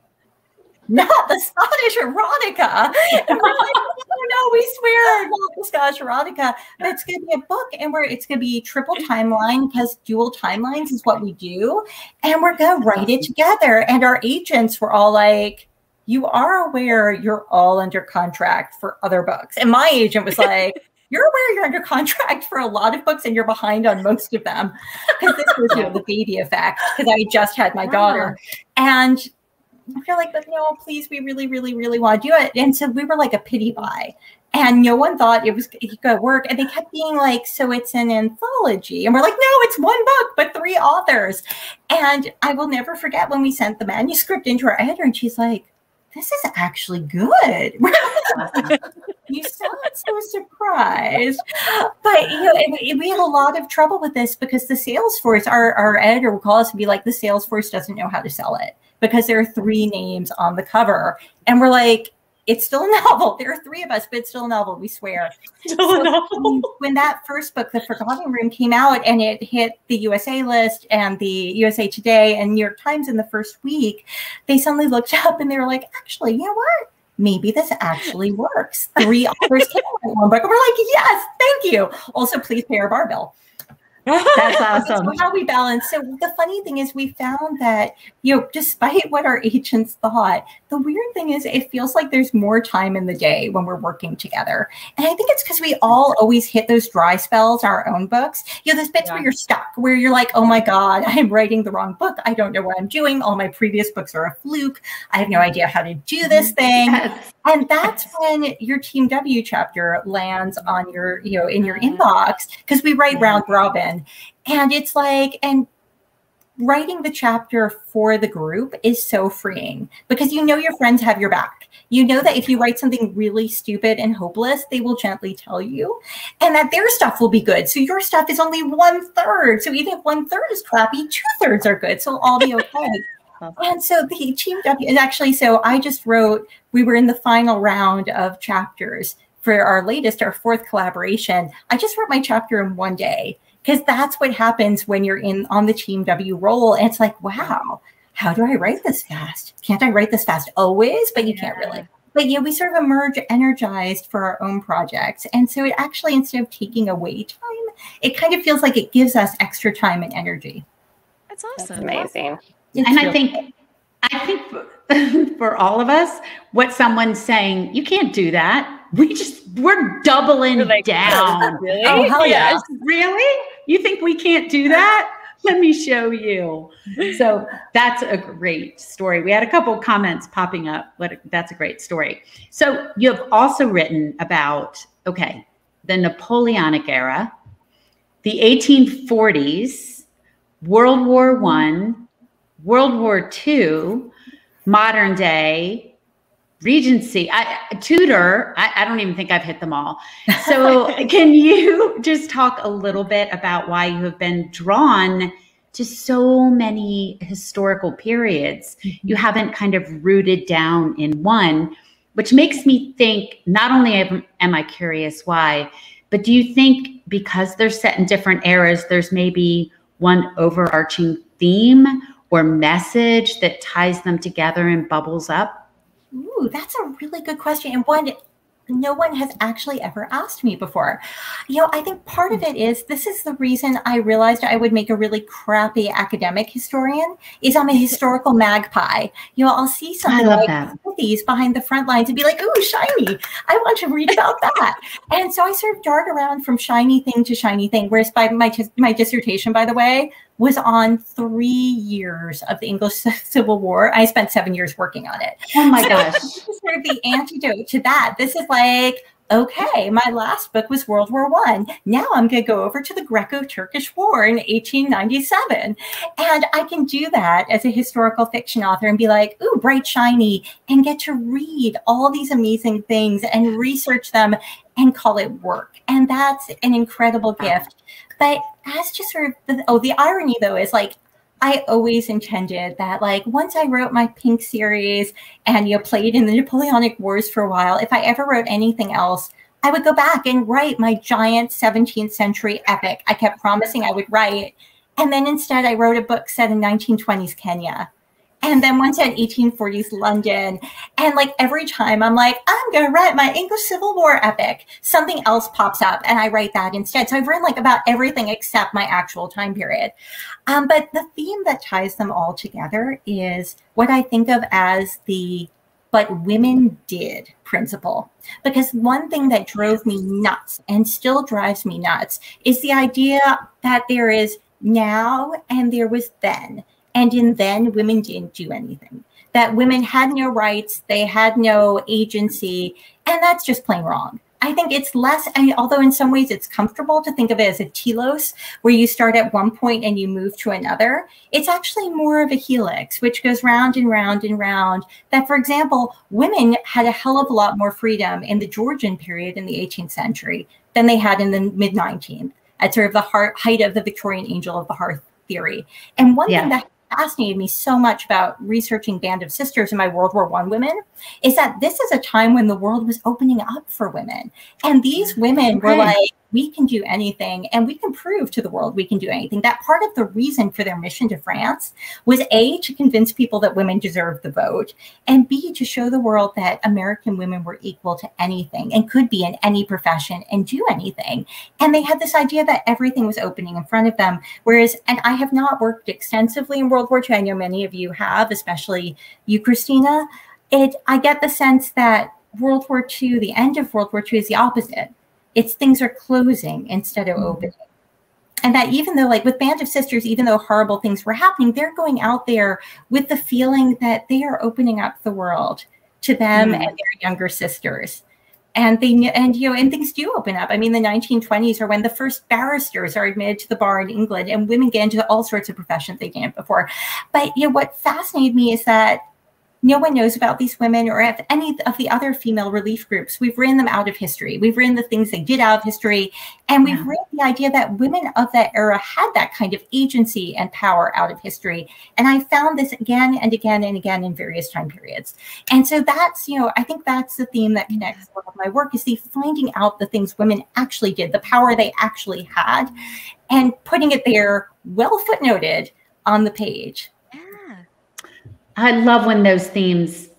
not the Scottish erotica. Like, oh no, we swear not the Scottish erotica. But it's gonna be a book and we're it's gonna be triple timeline because dual timelines is what we do. And we're gonna write it together. And our agents were all like, you are aware you're all under contract for other books. And my agent was like, you're aware you're under contract for a lot of books and you're behind on most of them because this was you know the baby effect because I just had my daughter and I feel like but no please we really really really want to do it and so we were like a pity buy. And no one thought it was it could work. And they kept being like so it's an anthology. And we're like no it's one book but three authors. And I will never forget when we sent the manuscript into our editor and she's like this is actually good. you sound so surprised. But you know, we had a lot of trouble with this because the sales force, our, our editor will call us and be like, the sales force doesn't know how to sell it because there are three names on the cover. And we're like, it's still a novel. There are three of us, but it's still a novel. We swear. Still so a novel. When that first book, The Forgotten Room, came out and it hit the USA list and the USA Today and New York Times in the first week, they suddenly looked up and they were like, actually, you know what? Maybe this actually works. Three authors came out one book. And we're like, yes, thank you. Also, please pay our bar bill. That's awesome. so how we balance. So the funny thing is, we found that you know, despite what our agents thought, the weird thing is, it feels like there's more time in the day when we're working together. And I think it's because we all always hit those dry spells. Our own books, you know, those bits yeah. where you're stuck, where you're like, oh my god, I'm writing the wrong book. I don't know what I'm doing. All my previous books are a fluke. I have no idea how to do this mm-hmm. thing. Yes. And that's when your Team W chapter lands on your, you know, in your mm-hmm. inbox because we write mm-hmm. round robin. And it's like, and writing the chapter for the group is so freeing because you know your friends have your back. You know that if you write something really stupid and hopeless, they will gently tell you, and that their stuff will be good. So your stuff is only one third. So even if one third is crappy, two thirds are good. So I'll be okay. And so the team W, and actually, so I just wrote, we were in the final round of chapters for our latest, our fourth collaboration. I just wrote my chapter in one day because that's what happens when you're in on the team W role. And it's like, wow, how do I write this fast? Can't I write this fast always? But you yeah. can't really. But yeah, we sort of emerge energized for our own projects. And so it actually, instead of taking away time, it kind of feels like it gives us extra time and energy. That's awesome. That's amazing. It's and I think I think for, for all of us, what someone's saying, you can't do that. We just we're doubling we're like, down. Oh, oh, really? Oh hell yes. Really? You think we can't do that? Let me show you. So that's a great story. We had a couple comments popping up, but that's a great story. So you have also written about okay, the Napoleonic era, the 1840s, World War One, World War II, modern day, Regency, I, Tudor. I, I, don't even think I've hit them all. So, can you just talk a little bit about why you have been drawn to so many historical periods? Mm-hmm. You haven't kind of rooted down in one, which makes me think not only am, am I curious why, but do you think because they're set in different eras, there's maybe one overarching theme or message that ties them together and bubbles up? Ooh, that's a really good question. And one no one has actually ever asked me before. You know, I think part of it is this is the reason I realized I would make a really crappy academic historian is I'm a historical magpie. You know, I'll see something like that. these behind the front lines and be like, "Ooh, shiny! I want to read about that." and so I sort of dart around from shiny thing to shiny thing. Whereas by my my dissertation, by the way, was on three years of the English Civil War. I spent seven years working on it. Oh my gosh. this is sort of the antidote to that. This is like, okay, my last book was World War One. Now I'm going to go over to the Greco-Turkish War in 1897. And I can do that as a historical fiction author and be like, ooh, bright, shiny, and get to read all these amazing things and research them and call it work. And that's an incredible gift. But as just sort of the, oh, the irony though is like I always intended that like once I wrote my Pink series and you know, played in the Napoleonic Wars for a while, if I ever wrote anything else, I would go back and write my giant 17th century epic. I kept promising I would write. And then instead I wrote a book set in 1920s Kenya and then one said 1840s London. And like every time I'm like, I'm going to write my English Civil War epic, something else pops up and I write that instead. So I've written like about everything except my actual time period. Um, but the theme that ties them all together is what I think of as the but women did principle. Because one thing that drove me nuts and still drives me nuts is the idea that there is now and there was then and in then, women didn't do anything. That women had no rights, they had no agency, and that's just plain wrong. I think it's less, I although in some ways it's comfortable to think of it as a telos, where you start at one point and you move to another. It's actually more of a helix, which goes round and round and round. That, for example, women had a hell of a lot more freedom in the Georgian period in the 18th century than they had in the mid 19th, at sort of the heart, height of the Victorian angel of the hearth theory. And one yeah. thing that fascinated me so much about researching Band of Sisters and my World War One women is that this is a time when the world was opening up for women. And these women were like, we can do anything and we can prove to the world we can do anything. That part of the reason for their mission to France was A, to convince people that women deserve the vote, and B, to show the world that American women were equal to anything and could be in any profession and do anything. And they had this idea that everything was opening in front of them. Whereas, and I have not worked extensively in World War II. I know many of you have, especially you, Kristina. It I get the sense that World War II, the end of World War II is the opposite it's things are closing instead of mm-hmm. opening. And that even though, like with Band of Sisters, even though horrible things were happening, they're going out there with the feeling that they are opening up the world to them mm. and their younger sisters. And they and you know, and things do open up. I mean, the 1920s are when the first barristers are admitted to the bar in England, and women get into all sorts of professions they didn't before. But you know, what fascinated me is that no one knows about these women or if any of the other female relief groups. We've written them out of history. We've written the things they did out of history. And we've yeah. written the idea that women of that era had that kind of agency and power out of history. And I found this again and again and again in various time periods. And so that's, you know, I think that's the theme that connects a lot of my work is the finding out the things women actually did, the power they actually had, and putting it there well footnoted on the page. I love when those themes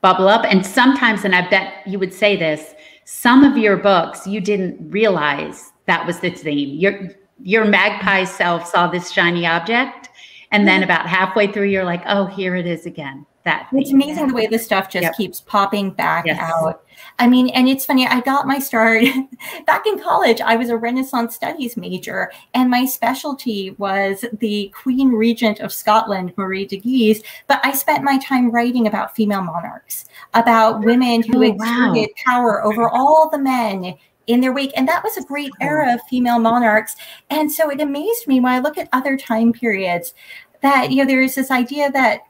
bubble up. And sometimes, and I bet you would say this, some of your books you didn't realize that was the theme. Your your magpie self saw this shiny object, and then about halfway through, you're like, "Oh, here it is again." That it's amazing the way this stuff just yep. keeps popping back yes. out. I mean, and it's funny, I got my start back in college. I was a Renaissance studies major, and my specialty was the Queen Regent of Scotland, Marie de Guise. But I spent my time writing about female monarchs, about women who oh, exerted wow. power over all the men in their wake. And that was a great era of female monarchs. And so it amazed me when I look at other time periods that, you know, there's this idea that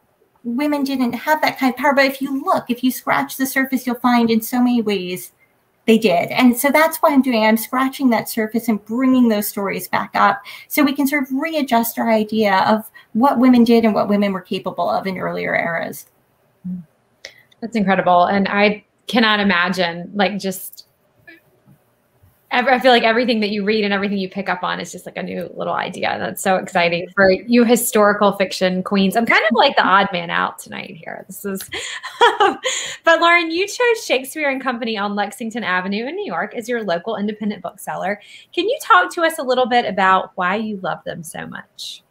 women didn't have that kind of power. But if you look, if you scratch the surface, you'll find in so many ways they did. And so that's what I'm doing. I'm scratching that surface and bringing those stories back up so we can sort of readjust our idea of what women did and what women were capable of in earlier eras. That's incredible. And I cannot imagine like just I feel like everything that you read and everything you pick up on is just like a new little idea. That's so exciting for you historical fiction queens. I'm kind of like the odd man out tonight here. This is, but Lauren, you chose Shakespeare and Company on Lexington Avenue in New York as your local independent bookseller. Can you talk to us a little bit about why you love them so much?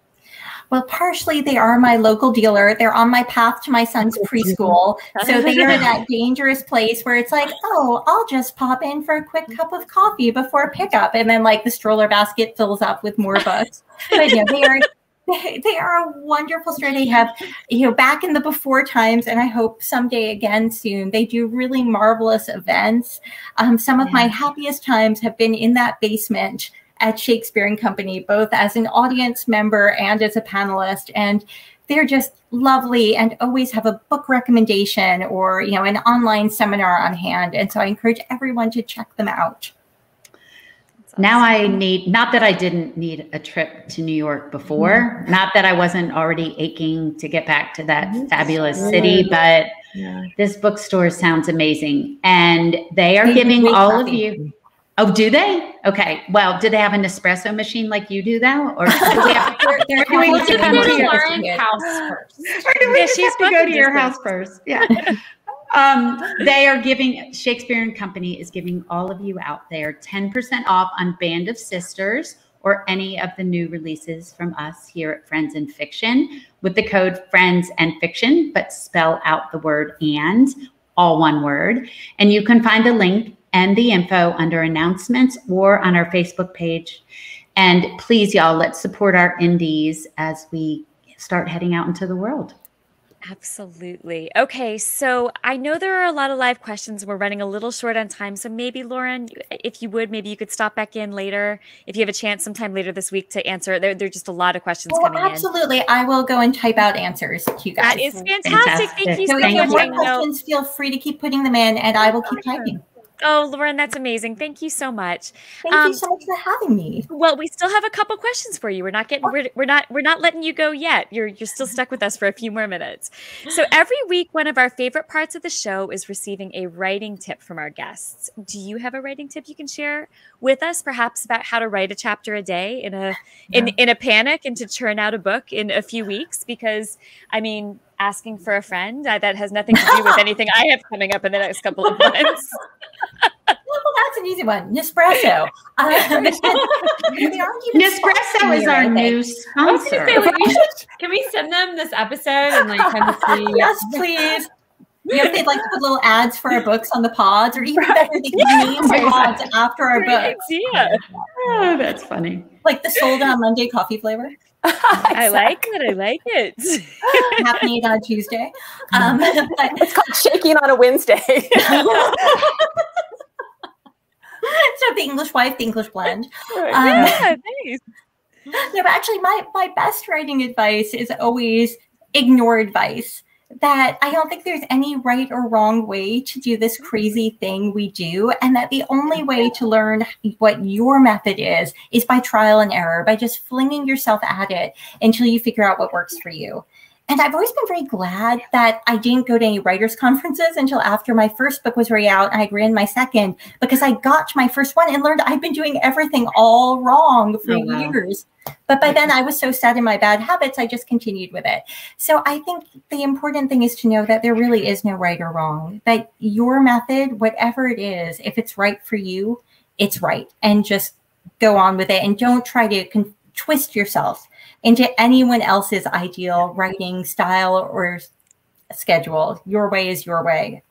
Well, partially they are my local dealer. They're on my path to my son's preschool. So they are that dangerous place where it's like, oh, I'll just pop in for a quick cup of coffee before pickup. And then like the stroller basket fills up with more books. but yeah, they are they, are a wonderful store. They have, you know, back in the before times, and I hope someday again soon, they do really marvelous events. Um, some of yeah. my happiest times have been in that basement at Shakespeare and Company, both as an audience member and as a panelist. And they're just lovely and always have a book recommendation or you know an online seminar on hand. And so I encourage everyone to check them out. Now I need, not that I didn't need a trip to New York before, mm-hmm. not that I wasn't already aching to get back to that mm-hmm. fabulous city, but yeah. this bookstore sounds amazing. And they are giving all of you, Oh, do they? Okay. Well, do they have an espresso machine like you do though? or do have they're, they're we to come to your house first? Or do we yeah, just have to go to your house first? Yeah. um, they are giving Shakespeare and Company is giving all of you out there ten percent off on Band of Sisters or any of the new releases from us here at Friends and Fiction with the code Friends and Fiction, but spell out the word and all one word. And you can find a link and the info under announcements or on our Facebook page. And please, y'all, let's support our indies as we start heading out into the world. Absolutely. Okay, so I know there are a lot of live questions. We're running a little short on time. So maybe, Lauren, if you would, maybe you could stop back in later if you have a chance sometime later this week to answer. There, there are just a lot of questions oh, coming absolutely. in. Absolutely. I will go and type out answers to you guys. That is fantastic. fantastic. Thank you so, so much. More questions, feel free to keep putting them in and I will keep typing. Oh, Lauren, that's amazing. Thank you so much. Thank um, you so much for having me. Well, we still have a couple questions for you. We're not getting we're, we're not we're not letting you go yet. You're you're still stuck with us for a few more minutes. So every week one of our favorite parts of the show is receiving a writing tip from our guests. Do you have a writing tip you can share with us perhaps about how to write a chapter a day in a yeah. in in a panic and to churn out a book in a few weeks because I mean, asking for a friend. Uh, that has nothing to do with anything I have coming up in the next couple of months. well, that's an easy one. Nespresso. Um, Nespresso is our new sponsor. Say, like, we should, can we send them this episode and like kind of see? yes, please. You know, they'd like to put little ads for our books on the pods, or even right. better, they can name pods after our books. Yeah, oh, that's funny. Like the sold on Monday coffee flavor. I like it. I like it. Happening on Tuesday. Um, it's called shaking on a Wednesday. so the English wife, the English blend. Um, yeah, nice. No, but actually, my my best writing advice is always ignore advice that I don't think there's any right or wrong way to do this mm-hmm. crazy thing we do. And that the only way to learn what your method is, is by trial and error, by just flinging yourself at it until you figure out what works for you. And I've always been very glad that I didn't go to any writers' conferences until after my first book was ready out and I ran my second because I got to my first one and learned I've been doing everything all wrong for oh, wow. years. But by then I was so set in my bad habits, I just continued with it. So I think the important thing is to know that there really is no right or wrong, that your method, whatever it is, if it's right for you, it's right. And just go on with it and don't try to con- twist yourself into anyone else's ideal writing style or schedule. Your way is your way.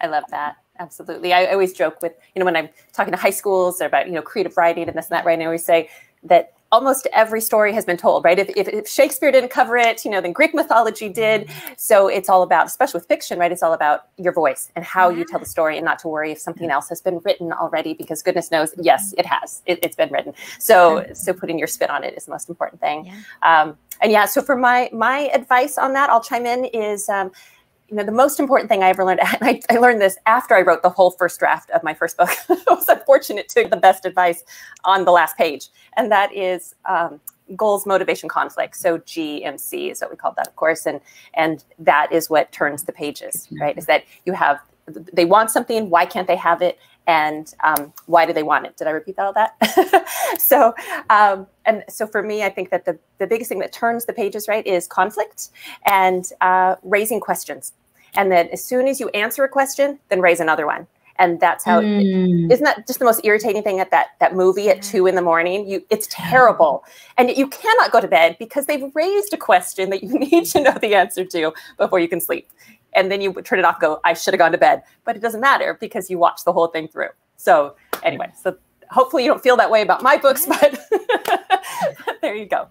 I love that. Absolutely. I always joke with, you know, when I'm talking to high schools about, you know, creative writing and this and that, right? I always say that almost every story has been told, right? If, if, if, Shakespeare didn't cover it, you know, then Greek mythology did. So it's all about, especially with fiction, right? It's all about your voice and how you tell the story and not to worry if something else has been written already, because goodness knows, yes, it has. It, has been written. So, so putting your spin on it is the most important thing. Yeah. Um, and yeah, so for my my advice on that, I'll chime in is um, you know, the most important thing I ever learned, and I, I, learned this after I wrote the whole first draft of my first book. I was unfortunate to the best advice on the last page, and that is um, goals, motivation, conflict. So GMC is what we call that, of course, and and that is what turns the pages, right? Is that you have they want something, why can't they have it? and um, why do they want it? Did I repeat all that? so, um, and so for me, I think that the, the biggest thing that turns the pages right is conflict and uh, raising questions. And then as soon as you answer a question, then raise another one. And that's how mm. isn't that just the most irritating thing at that that movie at two in the morning? You it's terrible. And you cannot go to bed because they've raised a question that you need to know the answer to before you can sleep. And then you turn it off go i should have gone to bed. But it doesn't matter because you watch the whole thing through. So anyway so hopefully you don't feel that way about my books but there you go.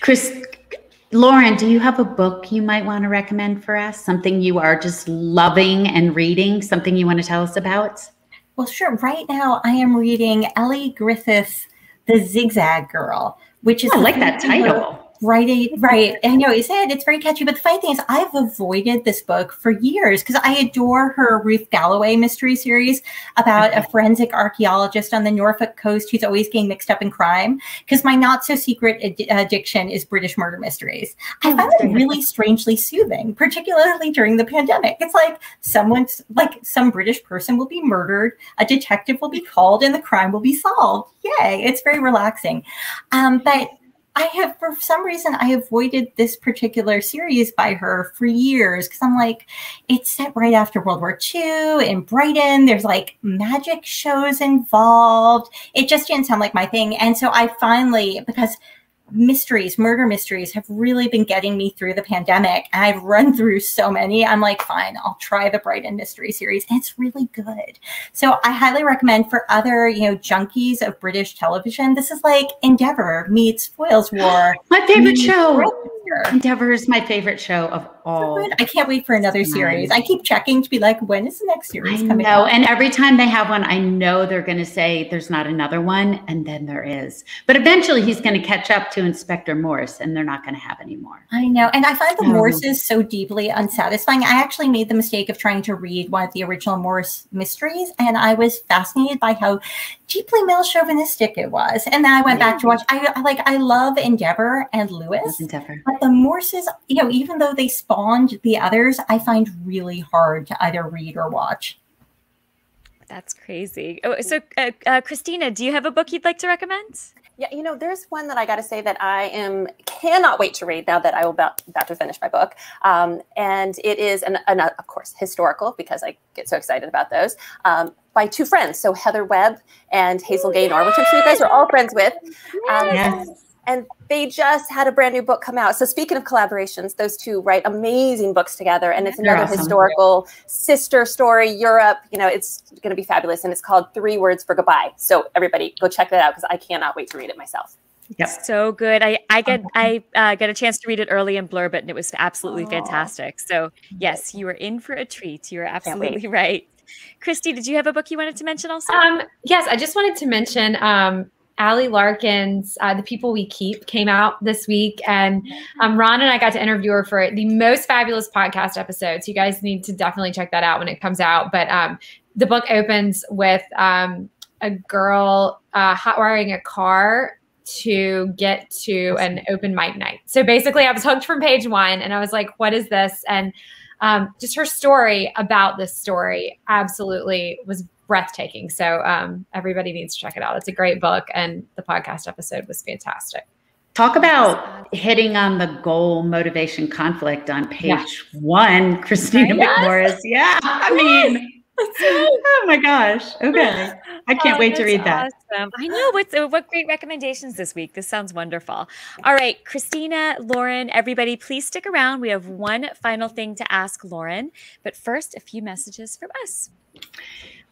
Chris Lauren, do you have a book you might want to recommend for us? Something you are just loving and reading? Something you want to tell us about? Well, sure. Right now, I am reading Elly Griffith's The Zigzag Girl, which is oh, I like that title. Right, right. I know you said it's very catchy, but the funny thing is, I've avoided this book for years because I adore her Ruth Galloway mystery series about a forensic archaeologist on the Norfolk coast who's always getting mixed up in crime. Because my not so secret ad- addiction is British murder mysteries. I oh, find it really strangely soothing, particularly during the pandemic. It's like someone's like some British person will be murdered, a detective will be called, and the crime will be solved. Yay! It's very relaxing. Um, but I have, for some reason, I avoided this particular series by her for years because I'm like, it's set right after World War II in Brighton. There's like magic shows involved. It just didn't sound like my thing. And so I finally, because mysteries, murder mysteries have really been getting me through the pandemic. And I've run through so many. I'm like, fine, I'll try the Brighton mystery series. And it's really good. So I highly recommend for other, you know, junkies of British television. This is like Endeavour meets Foyle's War. My favorite show. Endeavour is my favorite show of all. I can't wait for another series. I keep checking to be like, when is the next series I coming. Out? And every time they have one, I know they're going to say there's not another one. And then there is. But eventually he's going to catch up to to Inspector Morse and they're not going to have any more. I know. And I find the um, Morses so deeply unsatisfying. I actually made the mistake of trying to read one of the original Morse mysteries and I was fascinated by how deeply male chauvinistic it was. And then I went yeah. back to watch. I, I, like I love Endeavour and Lewis. Endeavour. But the Morses, you know, even though they spawned the others, I find really hard to either read or watch. That's crazy. Oh, so, uh, uh, Kristina, do you have a book you'd like to recommend? Yeah, you know, there's one that I got to say that I am cannot wait to read now that I will about, about to finish my book, um, and it is an, an, of course historical because I get so excited about those um, by two friends, so Heather Webb and Hazel Gaynor, which I'm sure you guys are all friends with. Um, yes and they just had a brand new book come out. So speaking of collaborations, those two write amazing books together, and it's another awesome. historical sister story, Europe. You know, it's going to be fabulous, and it's called Three Words for Goodbye. So everybody, go check that out because I cannot wait to read it myself. Yep. So good. I I get I uh, get a chance to read it early and blurb it, and it was absolutely Aww. fantastic. So yes, you are in for a treat. You are absolutely right. Kristy, did you have a book you wanted to mention also? Um, yes, I just wanted to mention um, Ali Larkin's uh, The People We Keep came out this week. And um, Ron and I got to interview her for the most fabulous podcast episode. So you guys need to definitely check that out when it comes out. But um, the book opens with um, a girl uh, hotwiring a car to get to an open mic night. So basically, I was hooked from page one and I was like, what is this? And um, just her story about this story absolutely was breathtaking. So um, everybody needs to check it out. It's a great book, and the podcast episode was fantastic. Talk about hitting on the goal, motivation, conflict on page yeah. one, Kristina yes. McMorris. Yeah, I mean. oh my gosh. Okay. I can't oh, wait to read that. Awesome. I know. What's, uh, what great recommendations this week. This sounds wonderful. All right. Kristina, Lauren, everybody, please stick around. We have one final thing to ask Lauren. But first, a few messages from us.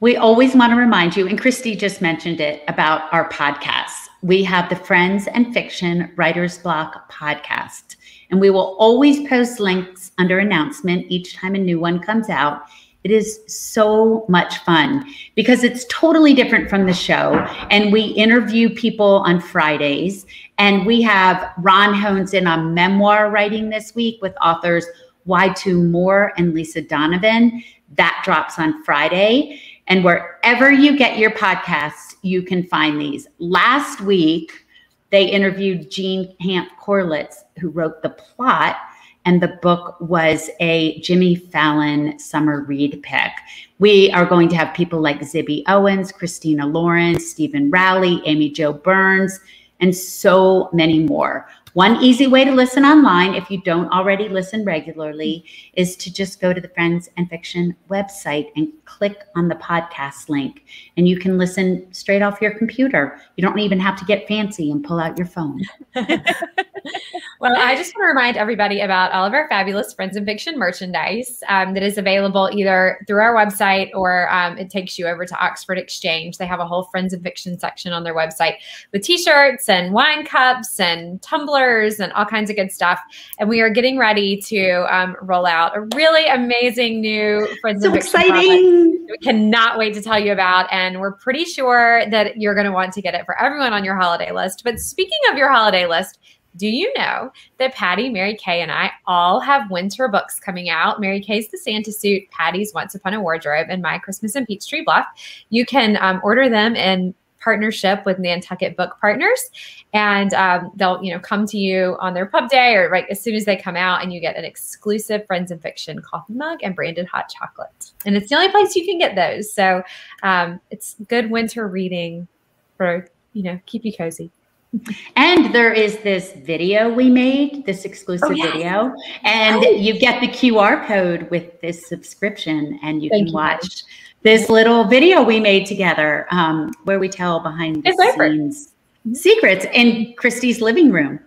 We always want to remind you, and Kristy just mentioned it about our podcasts. We have the Friends and Fiction Writer's Block podcast, and we will always post links under announcement each time a new one comes out. It is so much fun because it's totally different from the show. And we interview people on Fridays. And we have Ron Hones in on memoir writing this week with authors Y2 Moore and Lisa Donovan. That drops on Friday. And wherever you get your podcasts, you can find these. Last week, they interviewed Jean Hanff Korelitz, who wrote the plot, and the book was a Jimmy Fallon summer read pick. We are going to have people like Zibby Owens, Christina Lauren, Steven Rowley, Amy Jo Burns, and so many more. One easy way to listen online, if you don't already listen regularly, is to just go to the Friends and Fiction website and click on the podcast link. And you can listen straight off your computer. You don't even have to get fancy and pull out your phone. well, I just want to remind everybody about all of our fabulous Friends and Fiction merchandise um, that is available either through our website or um, it takes you over to Oxford Exchange. They have a whole Friends and Fiction section on their website with t shirts and wine cups and tumblers and all kinds of good stuff. And we are getting ready to um, roll out a really amazing new Friends so exciting. We cannot wait to tell you about. And we're pretty sure that you're going to want to get it for everyone on your holiday list. But speaking of your holiday list, do you know that Patti, Mary Kay, and I all have winter books coming out? Mary Kay's The Santa Suit, Patti's Once Upon a Wardrobe, and My Christmas in Peachtree Bluff. You can um, order them in partnership with Nantucket Book Partners, and um, they'll you know come to you on their pub day or right as soon as they come out, and you get an exclusive Friends and Fiction coffee mug and branded hot chocolate. And it's the only place you can get those, so um, it's good winter reading for you know keep you cozy. And there is this video we made, this exclusive oh, yes. video, and oh. you get the QR code with this subscription, and you Thank can you. This little video we made together um, where we tell behind the it's scenes secrets in Kristy's living room.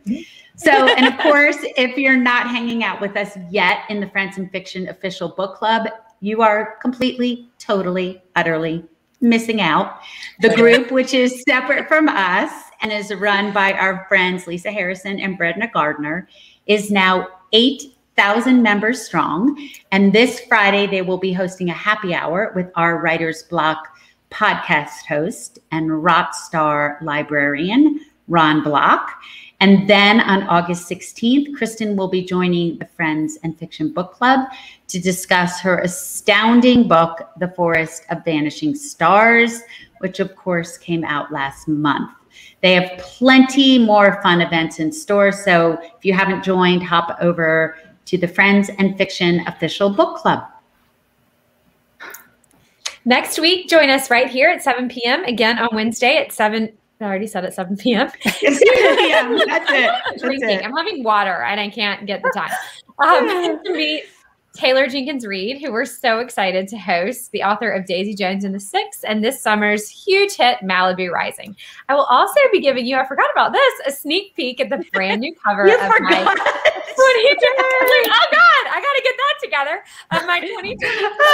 So, and of course, if you're not hanging out with us yet in the Friends and Fiction official book club, you are completely, totally, utterly missing out. The group, which is separate from us and is run by our friends Lisa Harrison and Brenna Gardner, is now eight thousand members strong. And this Friday, they will be hosting a happy hour with our Writer's Block podcast host and rock star librarian, Ron Block. And then on August 16th, Kristin will be joining the Friends and Fiction Book Club to discuss her astounding book, The Forest of Vanishing Stars, which of course came out last month. They have plenty more fun events in store. So if you haven't joined, hop over to the Friends and Fiction Official Book Club. Next week, join us right here at 7 p.m. again on Wednesday at 7. I already said at 7 p.m. 7 p.m. That's it. That's Drinking. It. I'm having water and I can't get the time. Um, to meet Taylor Jenkins Reid, who we're so excited to host, the author of Daisy Jones and the Six and this summer's huge hit, Malibu Rising. I will also be giving you, I forgot about this, a sneak peek at the brand new cover of forgot. my what he did. Like, oh God, I gotta get that together. Of my 2020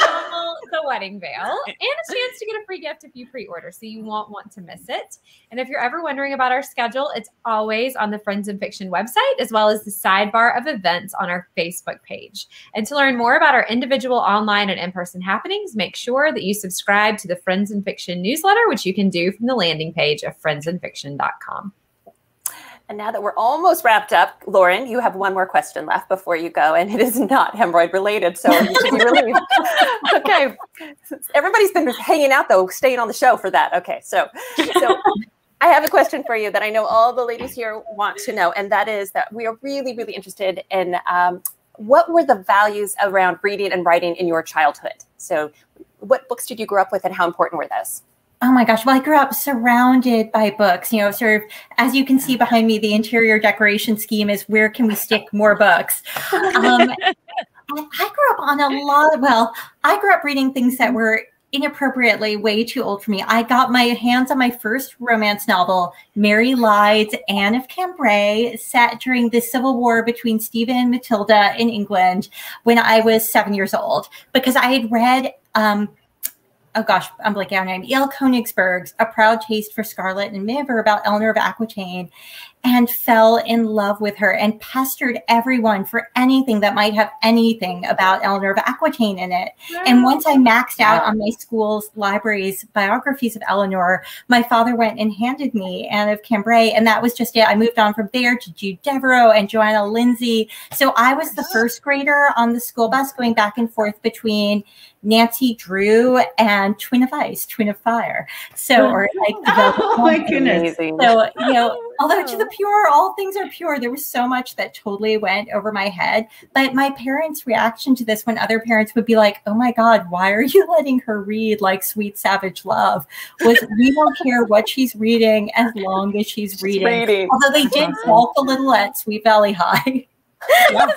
novel, The Wedding Veil, and a chance to get a free gift if you pre-order. So you won't want to miss it. And if you're ever wondering about our schedule, it's always on the Friends and Fiction website, as well as the sidebar of events on our Facebook page. And to learn more about our individual online and in-person happenings, make sure that you subscribe to the Friends and Fiction newsletter, which you can do from the landing page of friendsandfiction.com. And now that we're almost wrapped up, Lauren, you have one more question left before you go, and it is not hemorrhoid related, so you should be relieved. okay, everybody's been hanging out though, staying on the show for that. Okay, so so I have a question for you that I know all the ladies here want to know, and that is that we are really, really interested in um, what were the values around reading and writing in your childhood. So, what books did you grow up with, and how important were those? Oh my gosh. Well, I grew up surrounded by books. You know, sort of as you can see behind me, the interior decoration scheme is where can we stick more books? Um, I grew up on a lot. Of, well, I grew up reading things that were inappropriately way too old for me. I got my hands on my first romance novel, Mary Lide's Ann of Cambray, set during the Civil War between Stephen and Matilda in England when I was seven years old, because I had read um, oh gosh, I'm blanking on her name, E.L. Konigsburg's A Proud Taste for Scarlet and Miniver about Eleanor of Aquitaine and fell in love with her and pestered everyone for anything that might have anything about Eleanor of Aquitaine in it. And once I maxed out on my school's library's biographies of Eleanor, my father went and handed me Ann of Cambray. And that was just it. I moved on from there to Jude Deveraux and Johanna Lindsey. So I was the first grader on the school bus going back and forth between Nancy Drew and Twin of Ice, Twin of Fire. So, or like, oh, my goodness. So, you know, although to the pure. All things are pure. There was so much that totally went over my head. But my parents' reaction to this, when other parents would be like, "Oh my God, why are you letting her read like Sweet Savage Love?" was we don't care what she's reading as long as she's reading. reading. Although they did balk a little at Sweet Valley High. that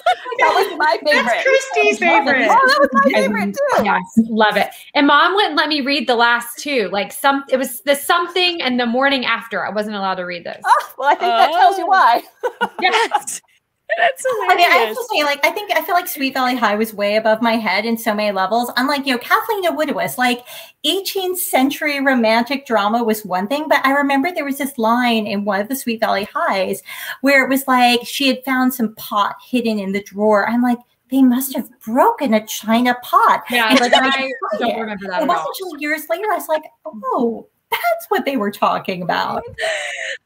was my favorite. That's Kristy's favorite. Oh, that was my favorite too. Yes, love it. And mom wouldn't let me read the last two. Like some, it was the something and the morning after. I wasn't allowed to read those. Oh, well, I think that tells you Oh. why. Yes. That's hilarious. I mean, I have to say, like, I think I feel like Sweet Valley High was way above my head in so many levels. Unlike, you know, Kathleen Woodiwiss, like 18th century romantic drama was one thing, but I remember there was this line in one of the Sweet Valley Highs where it was like she had found some pot hidden in the drawer. I'm like, they must have broken a china pot. Yeah, And like, I don't it. remember that It wasn't until years later I was like, oh, that's what they were talking about.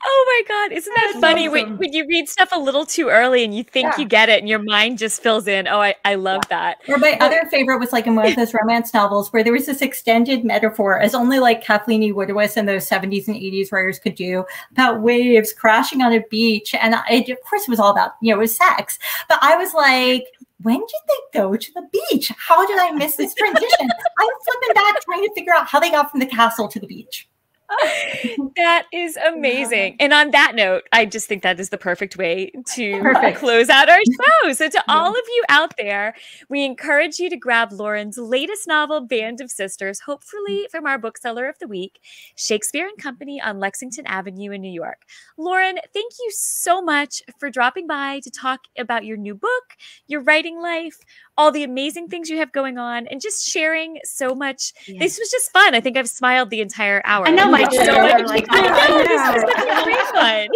Oh my God. Isn't that That's funny when, awesome. when you read stuff a little too early and you think Yeah. you get it and your mind just fills in? Oh, I, I love that. Or my other favorite was like in one of those romance novels where there was this extended metaphor, as only like Kathleen E. Woodiwiss and those 70s and 80s writers could do, about waves crashing on a beach. And I, of course, it was all about, you know, it was sex. But I was like, when did they go to the beach? How did I miss this transition? I'm flipping back trying to figure out how they got from the castle to the beach. That is amazing. And on that note, I just think that is the perfect way to Perfect. close out our show. So, to all of you out there, we encourage you to grab Lauren's latest novel, Band of Sisters, hopefully mm. from our bookseller of the week, Shakespeare and Company on Lexington Avenue in New York. Lauren, thank you so much for dropping by to talk about your new book, your writing life, all the amazing things you have going on, and just sharing so much. This was just fun. I think I've smiled the entire hour. I know, oh my so children much- are like, I know, this "Oh, was such a great one.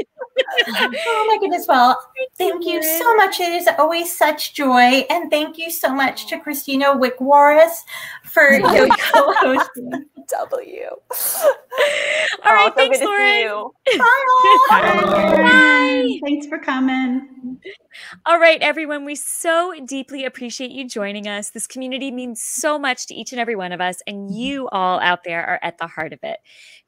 Oh my goodness. Well, thank you so much. It is always such joy. And thank you so much to Kristina McMorris for you co-hosting. W. All right, Oh, thanks, good to see Lauren. you. Bye. Thanks for coming. All right, everyone, we so deeply appreciate you joining us. This community means so much to each and every one of us, and you all out there are at the heart of it.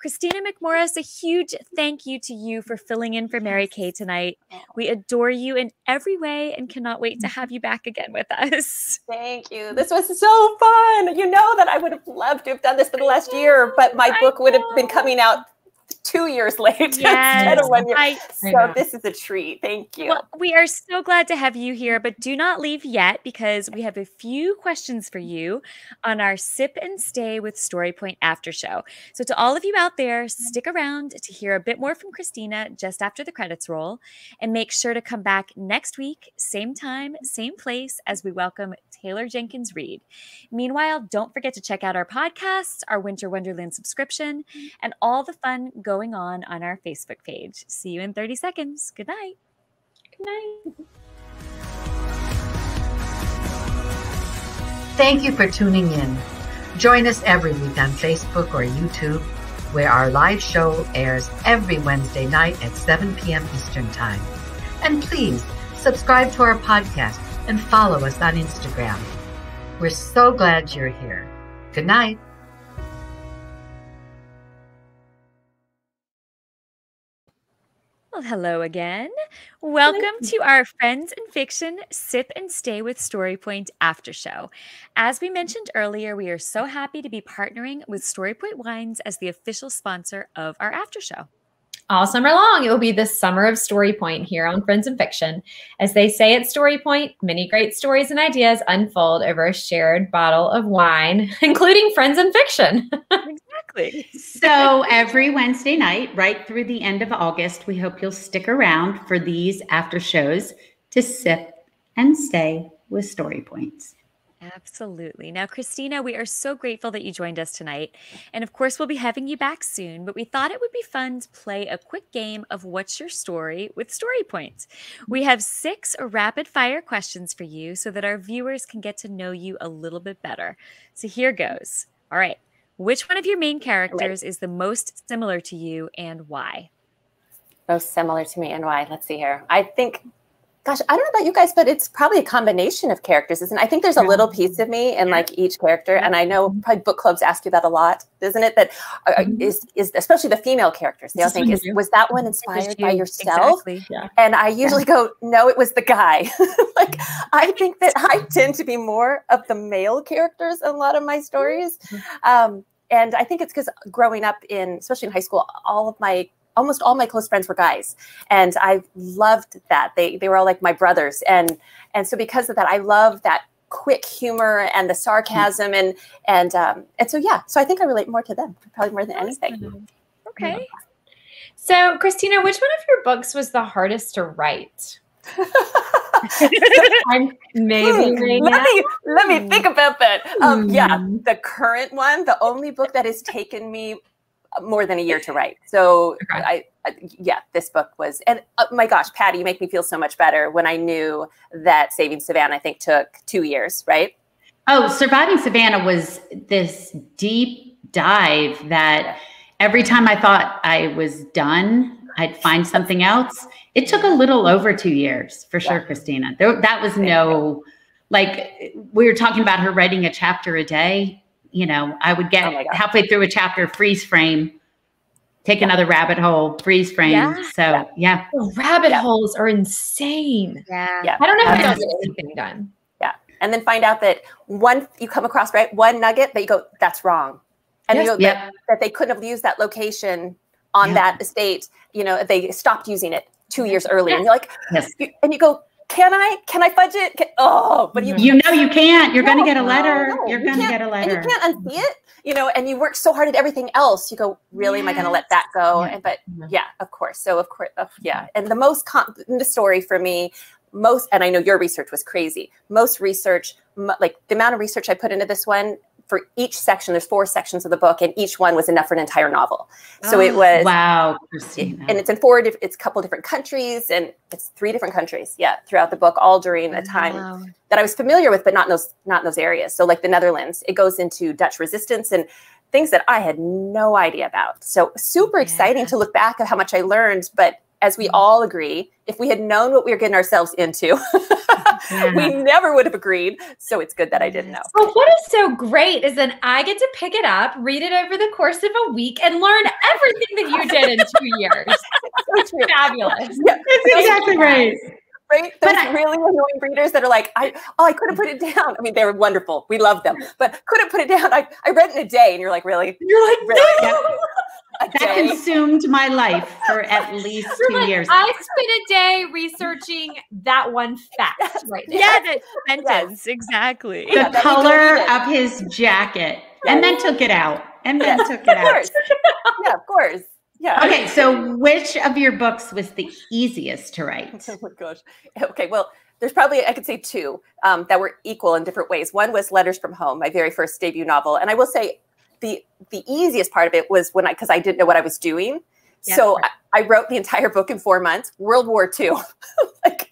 Kristina McMorris, a huge thank you to you for filling in for Mary Kay tonight. Oh. We adore you in every way and cannot wait to mm-hmm. have you back again with us. Thank you. This was so fun. You know that I would have loved to have done this for the last year, but my book would have been coming out two years late instead of one year. I- I So know. this is a treat. Thank you. Well, we are so glad to have you here, but do not leave yet because we have a few questions for you on our Sip and Stay with StoryPoint after show. So, to all of you out there, stick around to hear a bit more from Kristina just after the credits roll. And make sure to come back next week, same time, same place, as we welcome Taylor Jenkins Reid. Meanwhile, don't forget to check out our podcasts, our Winter Wonderland subscription, and all the fun going on on our Facebook page. See you in 30 seconds. Good night. Good night. Thank you for tuning in. Join us every week on Facebook or YouTube, where our live show airs every Wednesday night at 7 p.m. Eastern Time. And please subscribe to our podcast and follow us on Instagram. We're so glad you're here. Good night. Well, hello again. Welcome to our Friends and Fiction Sip and Stay with StoryPoint after show. As we mentioned earlier, we are so happy to be partnering with StoryPoint Wines as the official sponsor of our after show. all summer long. It will be the summer of Story Point here on Friends and Fiction. As they say at Story Point, many great stories and ideas unfold over a shared bottle of wine, including Friends and Fiction. Exactly. So every Wednesday night, right through the end of August, we hope you'll stick around for these after shows to sip and stay with story points. Absolutely. Now, Kristina, we are so grateful that you joined us tonight. And of course, we'll be having you back soon, but we thought it would be fun to play a quick game of What's Your Story with Story Points. We have six rapid fire questions for you so that our viewers can get to know you a little bit better. So here goes. All right. Which one of your main characters is the most similar to you and why? Most similar to me and why? Let's see here. I think gosh, I don't know about you guys, but it's probably a combination of characters, isn't it? I think there's a little piece of me in like each character, and I know probably book clubs ask you that a lot, isn't it? That uh, Mm-hmm. is is especially the female characters. They all think is is was that one inspired by yourself? Exactly. And I usually go, no, it was the guy. like I think that I tend to be more of the male characters in a lot of my stories. Um, and I think it's because growing up in, especially in high school, all of my almost all my close friends were guys, and I loved that. They they were all like my brothers, and and so because of that, I love that quick humor and the sarcasm and and um, and so yeah. So I think I relate more to them, probably more than anything. Okay. So, Kristina, which one of your books was the hardest to write? I'm maybe Hmm, let me let me think about that. Um, yeah, Hmm. the current one, the only book that has taken me more than a year to write. So Okay. I, I yeah, this book was and uh, my gosh, Patti, you make me feel so much better when I knew that Saving Savannah I think took 2 years, right? Oh, Surviving Savannah was this deep dive that every time I thought I was done, I'd find something else. It took a little over two years for sure, Yeah. Kristina. There, that was no, like, we were talking about her writing a chapter a day. You know, I would get Oh halfway through a chapter, freeze frame, take another rabbit hole, freeze frame. Yeah. So, Yeah. yeah. The rabbit holes are insane. Yeah. Yeah. I don't know how Yeah. to get anything done. Yeah. And then find out that one you come across right one nugget that you go that's wrong. And you Yes. know Yep. that, that they couldn't have used that location on Yeah. that estate, you know, they stopped using it 2 years earlier. And you're like Yes. you, and you go, "Can I? Can I fudge it? Can, oh, but you You know, you can't. You're going to get a letter. no, You're you going to can't- get a letter. and you can't unsee it you know and you work so hard at everything else you go really am i going to let that go Yeah. and but Mhm. yeah of course so of course yeah and the most com- the story for me most and i know your research was crazy most research m- like the amount of research i put into this one for each section there's four sections of the book and each one was enough for an entire novel so it Oh, was Wow, Kristina. and it's in four it's a couple different countries and it's three different countries yeah throughout the book all during a time Wow. that I was familiar with, but not in those not in those areas. So like the Netherlands, it goes into Dutch resistance and things that I had no idea about. So super exciting to look back at how much I learned. But as we mm-hmm. all agree, if we had known what we were getting ourselves into, we never would have agreed. So it's good that I didn't know. Well, what is so great is that I get to pick it up, read it over the course of a week, and learn everything that you did in two years. So. Fabulous. Yeah, That's exactly right. right? Those I- really annoying readers that are like, I oh, I couldn't put it down. I mean, they were wonderful. We love them, but couldn't put it down. I, I read in a day, and you're like, really? You're like, Really? no. A That day? consumed my life for at least You're two like, years. I spent a day researching that one fact right now. Yeah, that sentence. Exactly. the Yeah, color of his jacket, and then took it out, and then took it Of out. course. yeah, of course. Yeah. Okay, so which of your books was the easiest to write? Oh my gosh. Okay, well, there's probably I could say two um, that were equal in different ways. One was Letters from Home, my very first debut novel, and I will say the the easiest part of it was when I because I didn't know what I was doing. So I, I wrote the entire book in four months. World War II, like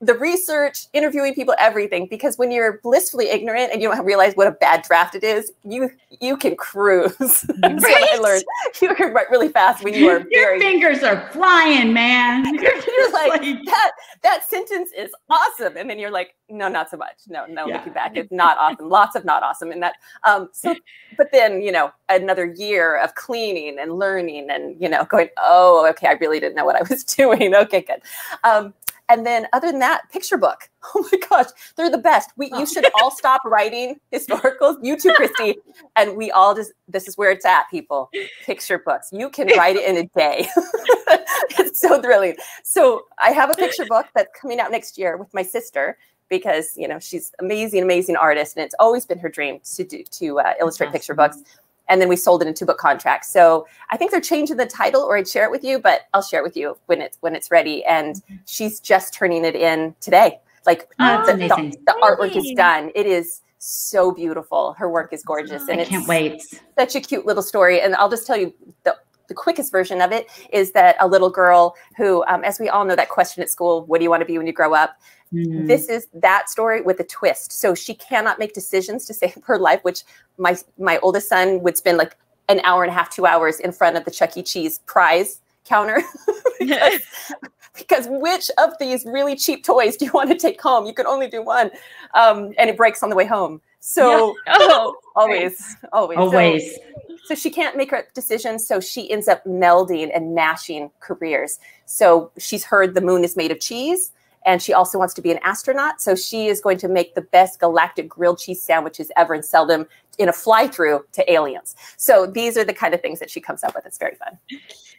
the research, interviewing people, everything. Because when you're blissfully ignorant and you don't realize what a bad draft it is, you you can cruise. That's what I learned. You can write really fast when you are Your very fingers are flying, man. You're you're like, like, that that sentence is awesome and then you're like no not so much no no Yeah. looking back it's not awesome lots of not awesome and that um so but then you know another year of cleaning and learning and you know going oh okay i really didn't know what i was doing okay good um and then other than that picture book. Oh my gosh they're the best. We you should all stop writing historicals. You too Kristy. And we all just this is where it's at people. Picture books. You can write it in a day. It's so thrilling. So I have a picture book that's coming out next year with my sister because you know she's amazing, amazing artist, and it's always been her dream to do to uh, illustrate picture books. And then we sold it in two book contracts. So I think they're changing the title, or I'd share it with you, but I'll share it with you when it's when it's ready. And she's just turning it in today. Like Oh, that's the, the- amazing. the artwork is done. It is so beautiful. Her work is gorgeous, and I it's can't wait. such a cute little story. And I'll just tell you the, the quickest version of it is that a little girl who, um, as we all know, that question at school, what do you want to be when you grow up? Mm. This is that story with a twist. So she cannot make decisions to save her life, which my my oldest son would spend like an hour and a half, two hours in front of the Chuck E. Cheese prize counter because because which of these really cheap toys do you want to take home? You can only do one, um, and it breaks on the way home. So Yeah. Oh, always, always, So- Always. so she can't make her decisions so she ends up melding and mashing careers so she's heard the moon is made of cheese and she also wants to be an astronaut so she is going to make the best galactic grilled cheese sandwiches ever and sell them in a fly through to aliens so these are the kind of things that she comes up with it's very fun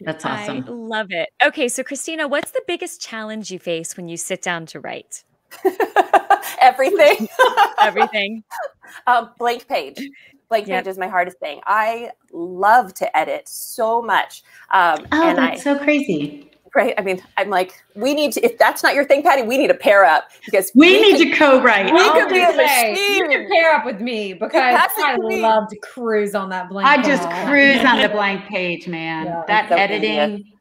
That's awesome. I awesome. love it. Okay, so Kristina, what's the biggest challenge you face when you sit down to write? everything Everything. um, blank page blank Yep. page is my hardest thing i love to edit so much um, Oh, and i that's so crazy. Right i mean i'm like we need to if that's not your thing Patti we need to pair up because We, need could- to co-write. we I'll could be a it. Say, you can pair up with me because pass it I to me. love to cruise on that blank. Page. I just page. cruise on the blank page, man. Yeah, that so editing.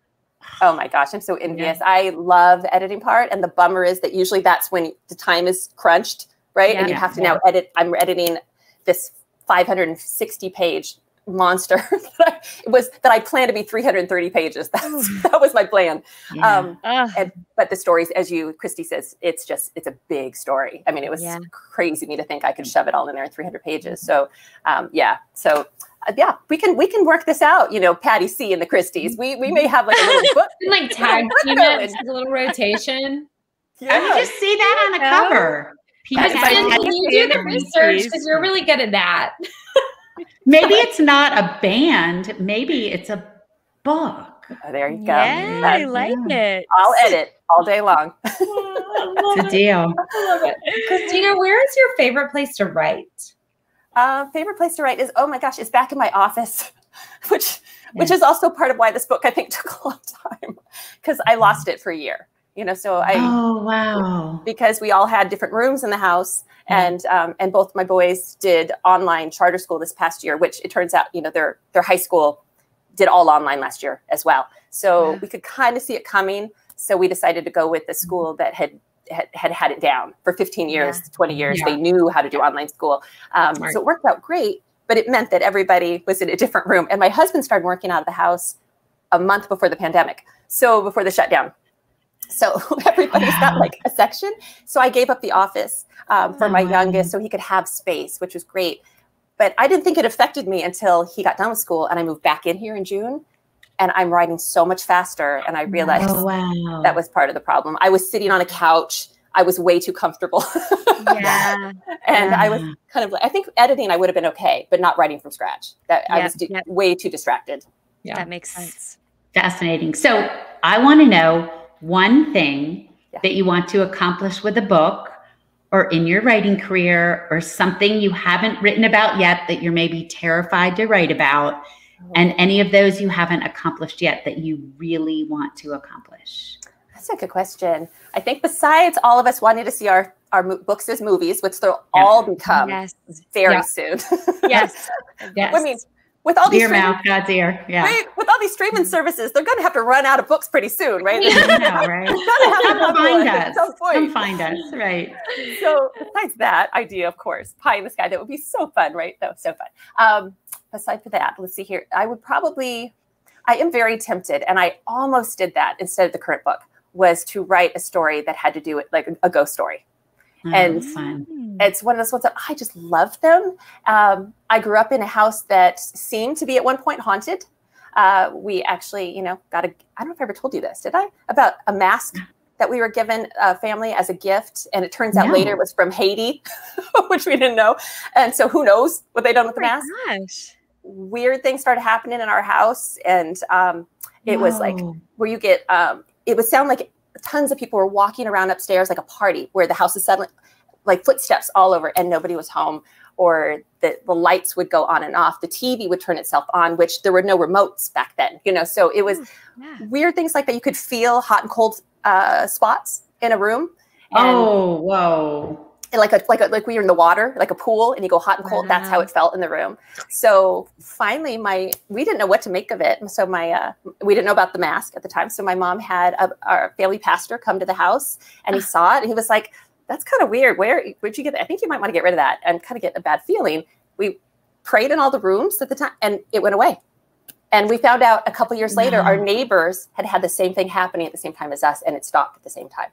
Oh my gosh, I'm so envious. I love the editing part. And the bummer is that usually that's when the time is crunched, right? And you Yeah. have to now edit. I'm editing this 560 page monster that I, it was that I planned to be 330 pages. That's, that was my plan. Yeah. Um, Ugh. and, but the stories, as you, Kristy says, it's just, it's a big story. I mean, it was Yeah. crazy me to think I could shove it all in there in 300 pages. So, um, yeah. So, uh, yeah, we can we can work this out. You know, Patti C and the Christies. We we may have like a little book. And like tag team Going. it, a little rotation. I would just see that on a Yeah. cover. That's Peacock. like- Kristin, can you do the research because you're really good at that. Maybe it's not a band. Maybe it's a book. Oh, there you go. Yeah, I That's- like it. I'll edit all day long. It's a deal. I love it. Kristina, where is your favorite place to write? Uh, favorite place to write is oh my gosh, it's back in my office, which which is also part of why this book I think took a long time because I lost it for a year. You know, so I Oh wow. because we all had different rooms in the house and um, and both my boys did online charter school this past year which it turns out you know their their high school did all online last year as well. So Yeah. we could kind of see it coming. So we decided to go with the school that had had had, had it down for 15 years 20 years. Yeah. they knew how to do online school. Um, so it worked out great but it meant that everybody was in a different room. And my husband started working out of the house a month before the pandemic so before the shutdown so everybody's got like a section. So I gave up the office um, for my youngest so he could have space, which was great. But I didn't think it affected me until he got done with school and I moved back in here in June. And I'm writing so much faster. And I realized Oh wow. that was part of the problem. I was sitting on a couch. I was way too comfortable. Yeah. and I was kind of like, I think editing I would have been okay, but not writing from scratch. That I was d- yep. way too distracted. Yeah. That makes sense. fascinating. So I want to know one thing Yeah. that you want to accomplish with a book or in your writing career or something you haven't written about yet that you're maybe terrified to write about oh. and any of those you haven't accomplished yet that you really want to accomplish. That's a good question. I think besides all of us wanting to see our our mo- books as movies, which they'll Yeah. all become yes. very Yeah. soon. Yes. Yes. I mean, with all these Dear streaming, mouth, God's ear. Yeah. wait, with all these streaming services, they're going to have to run out of books pretty soon, right? I know, right? They're gonna have to Come find us. at some point. Come find us. Right. so besides that idea, of course, pie in the sky, that would be so fun, right? That was so fun. Um, aside from that, let's see here. I would probably, I am very tempted, and I almost did that instead of the current book, was to write a story that had to do with like a ghost story. Oh, And- fun. Hmm. It's one of those ones that I just love them. Um, I grew up in a house that seemed to be at one point haunted. Uh, we actually, you know, got a, I don't know if I ever told you this, did I? About a mask that we were given a family as a gift. And it turns out No. later it was from Haiti, which we didn't know. And so who knows what they done with Oh the mask? gosh. Weird things started happening in our house. And um, it was like, where you get um, it would sound like tons of people were walking around upstairs like a party where the house is suddenly like footsteps all over and nobody was home or the, the lights would go on and off the tv would turn itself on which there were no remotes back then you know so it was Yeah. weird things like that you could feel hot and cold uh, spots in a room and Oh, whoa. Like a, like a, like we were in the water, like a pool, and you go hot and cold. That's how it felt in the room. So finally, my we didn't know what to make of it. So my uh, we didn't know about the mask at the time. So my mom had a, our family pastor come to the house, and he saw it, and he was like, "That's kind of weird. Where where'd you get that? I think you might want to get rid of that." And kind of get a bad feeling. We prayed in all the rooms at the time, and it went away. And we found out a couple years later, our neighbors had had the same thing happening at the same time as us, and it stopped at the same time.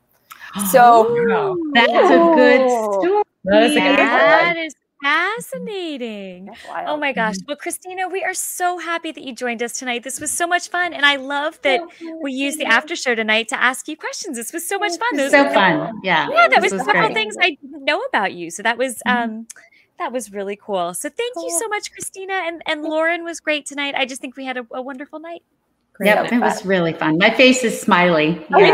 So Wow. That's a good story. That is a good That is fascinating. Oh my gosh. Well, Kristina, we are so happy that you joined us tonight. This was so much fun. And I love that we used the after show tonight to ask you questions. This was so much fun. Those So were- fun. Yeah. Yeah, that was, was several great. things I didn't know about you. So that was Mhm. um that was really cool. So thank you so much, Kristina. And and Lauren was great tonight. I just think we had a, a wonderful night. Yep, it was really fun. My face is smiley. Oh, I Yeah.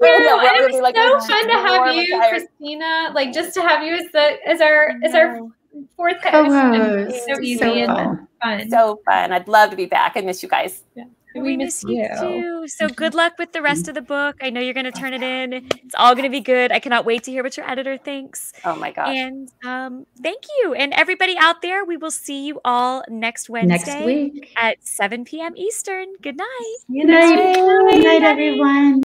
Yeah, And it be was like, so oh, fun to have you, Kristina. Like just to have you as the as our as our fourth oh, host. and Co-host. So easy So and fun. fun. So fun. I'd love to be back. I miss you guys. And we, miss you too. So good luck with the rest of the book. I know you're going to turn it in. It's all going to be good. I cannot wait to hear what your editor thinks. Oh my gosh. And um, thank you. And everybody out there, we will see you all next Wednesday Next week. at 7 p.m. Eastern. Good night. Good night. Good night, everyone.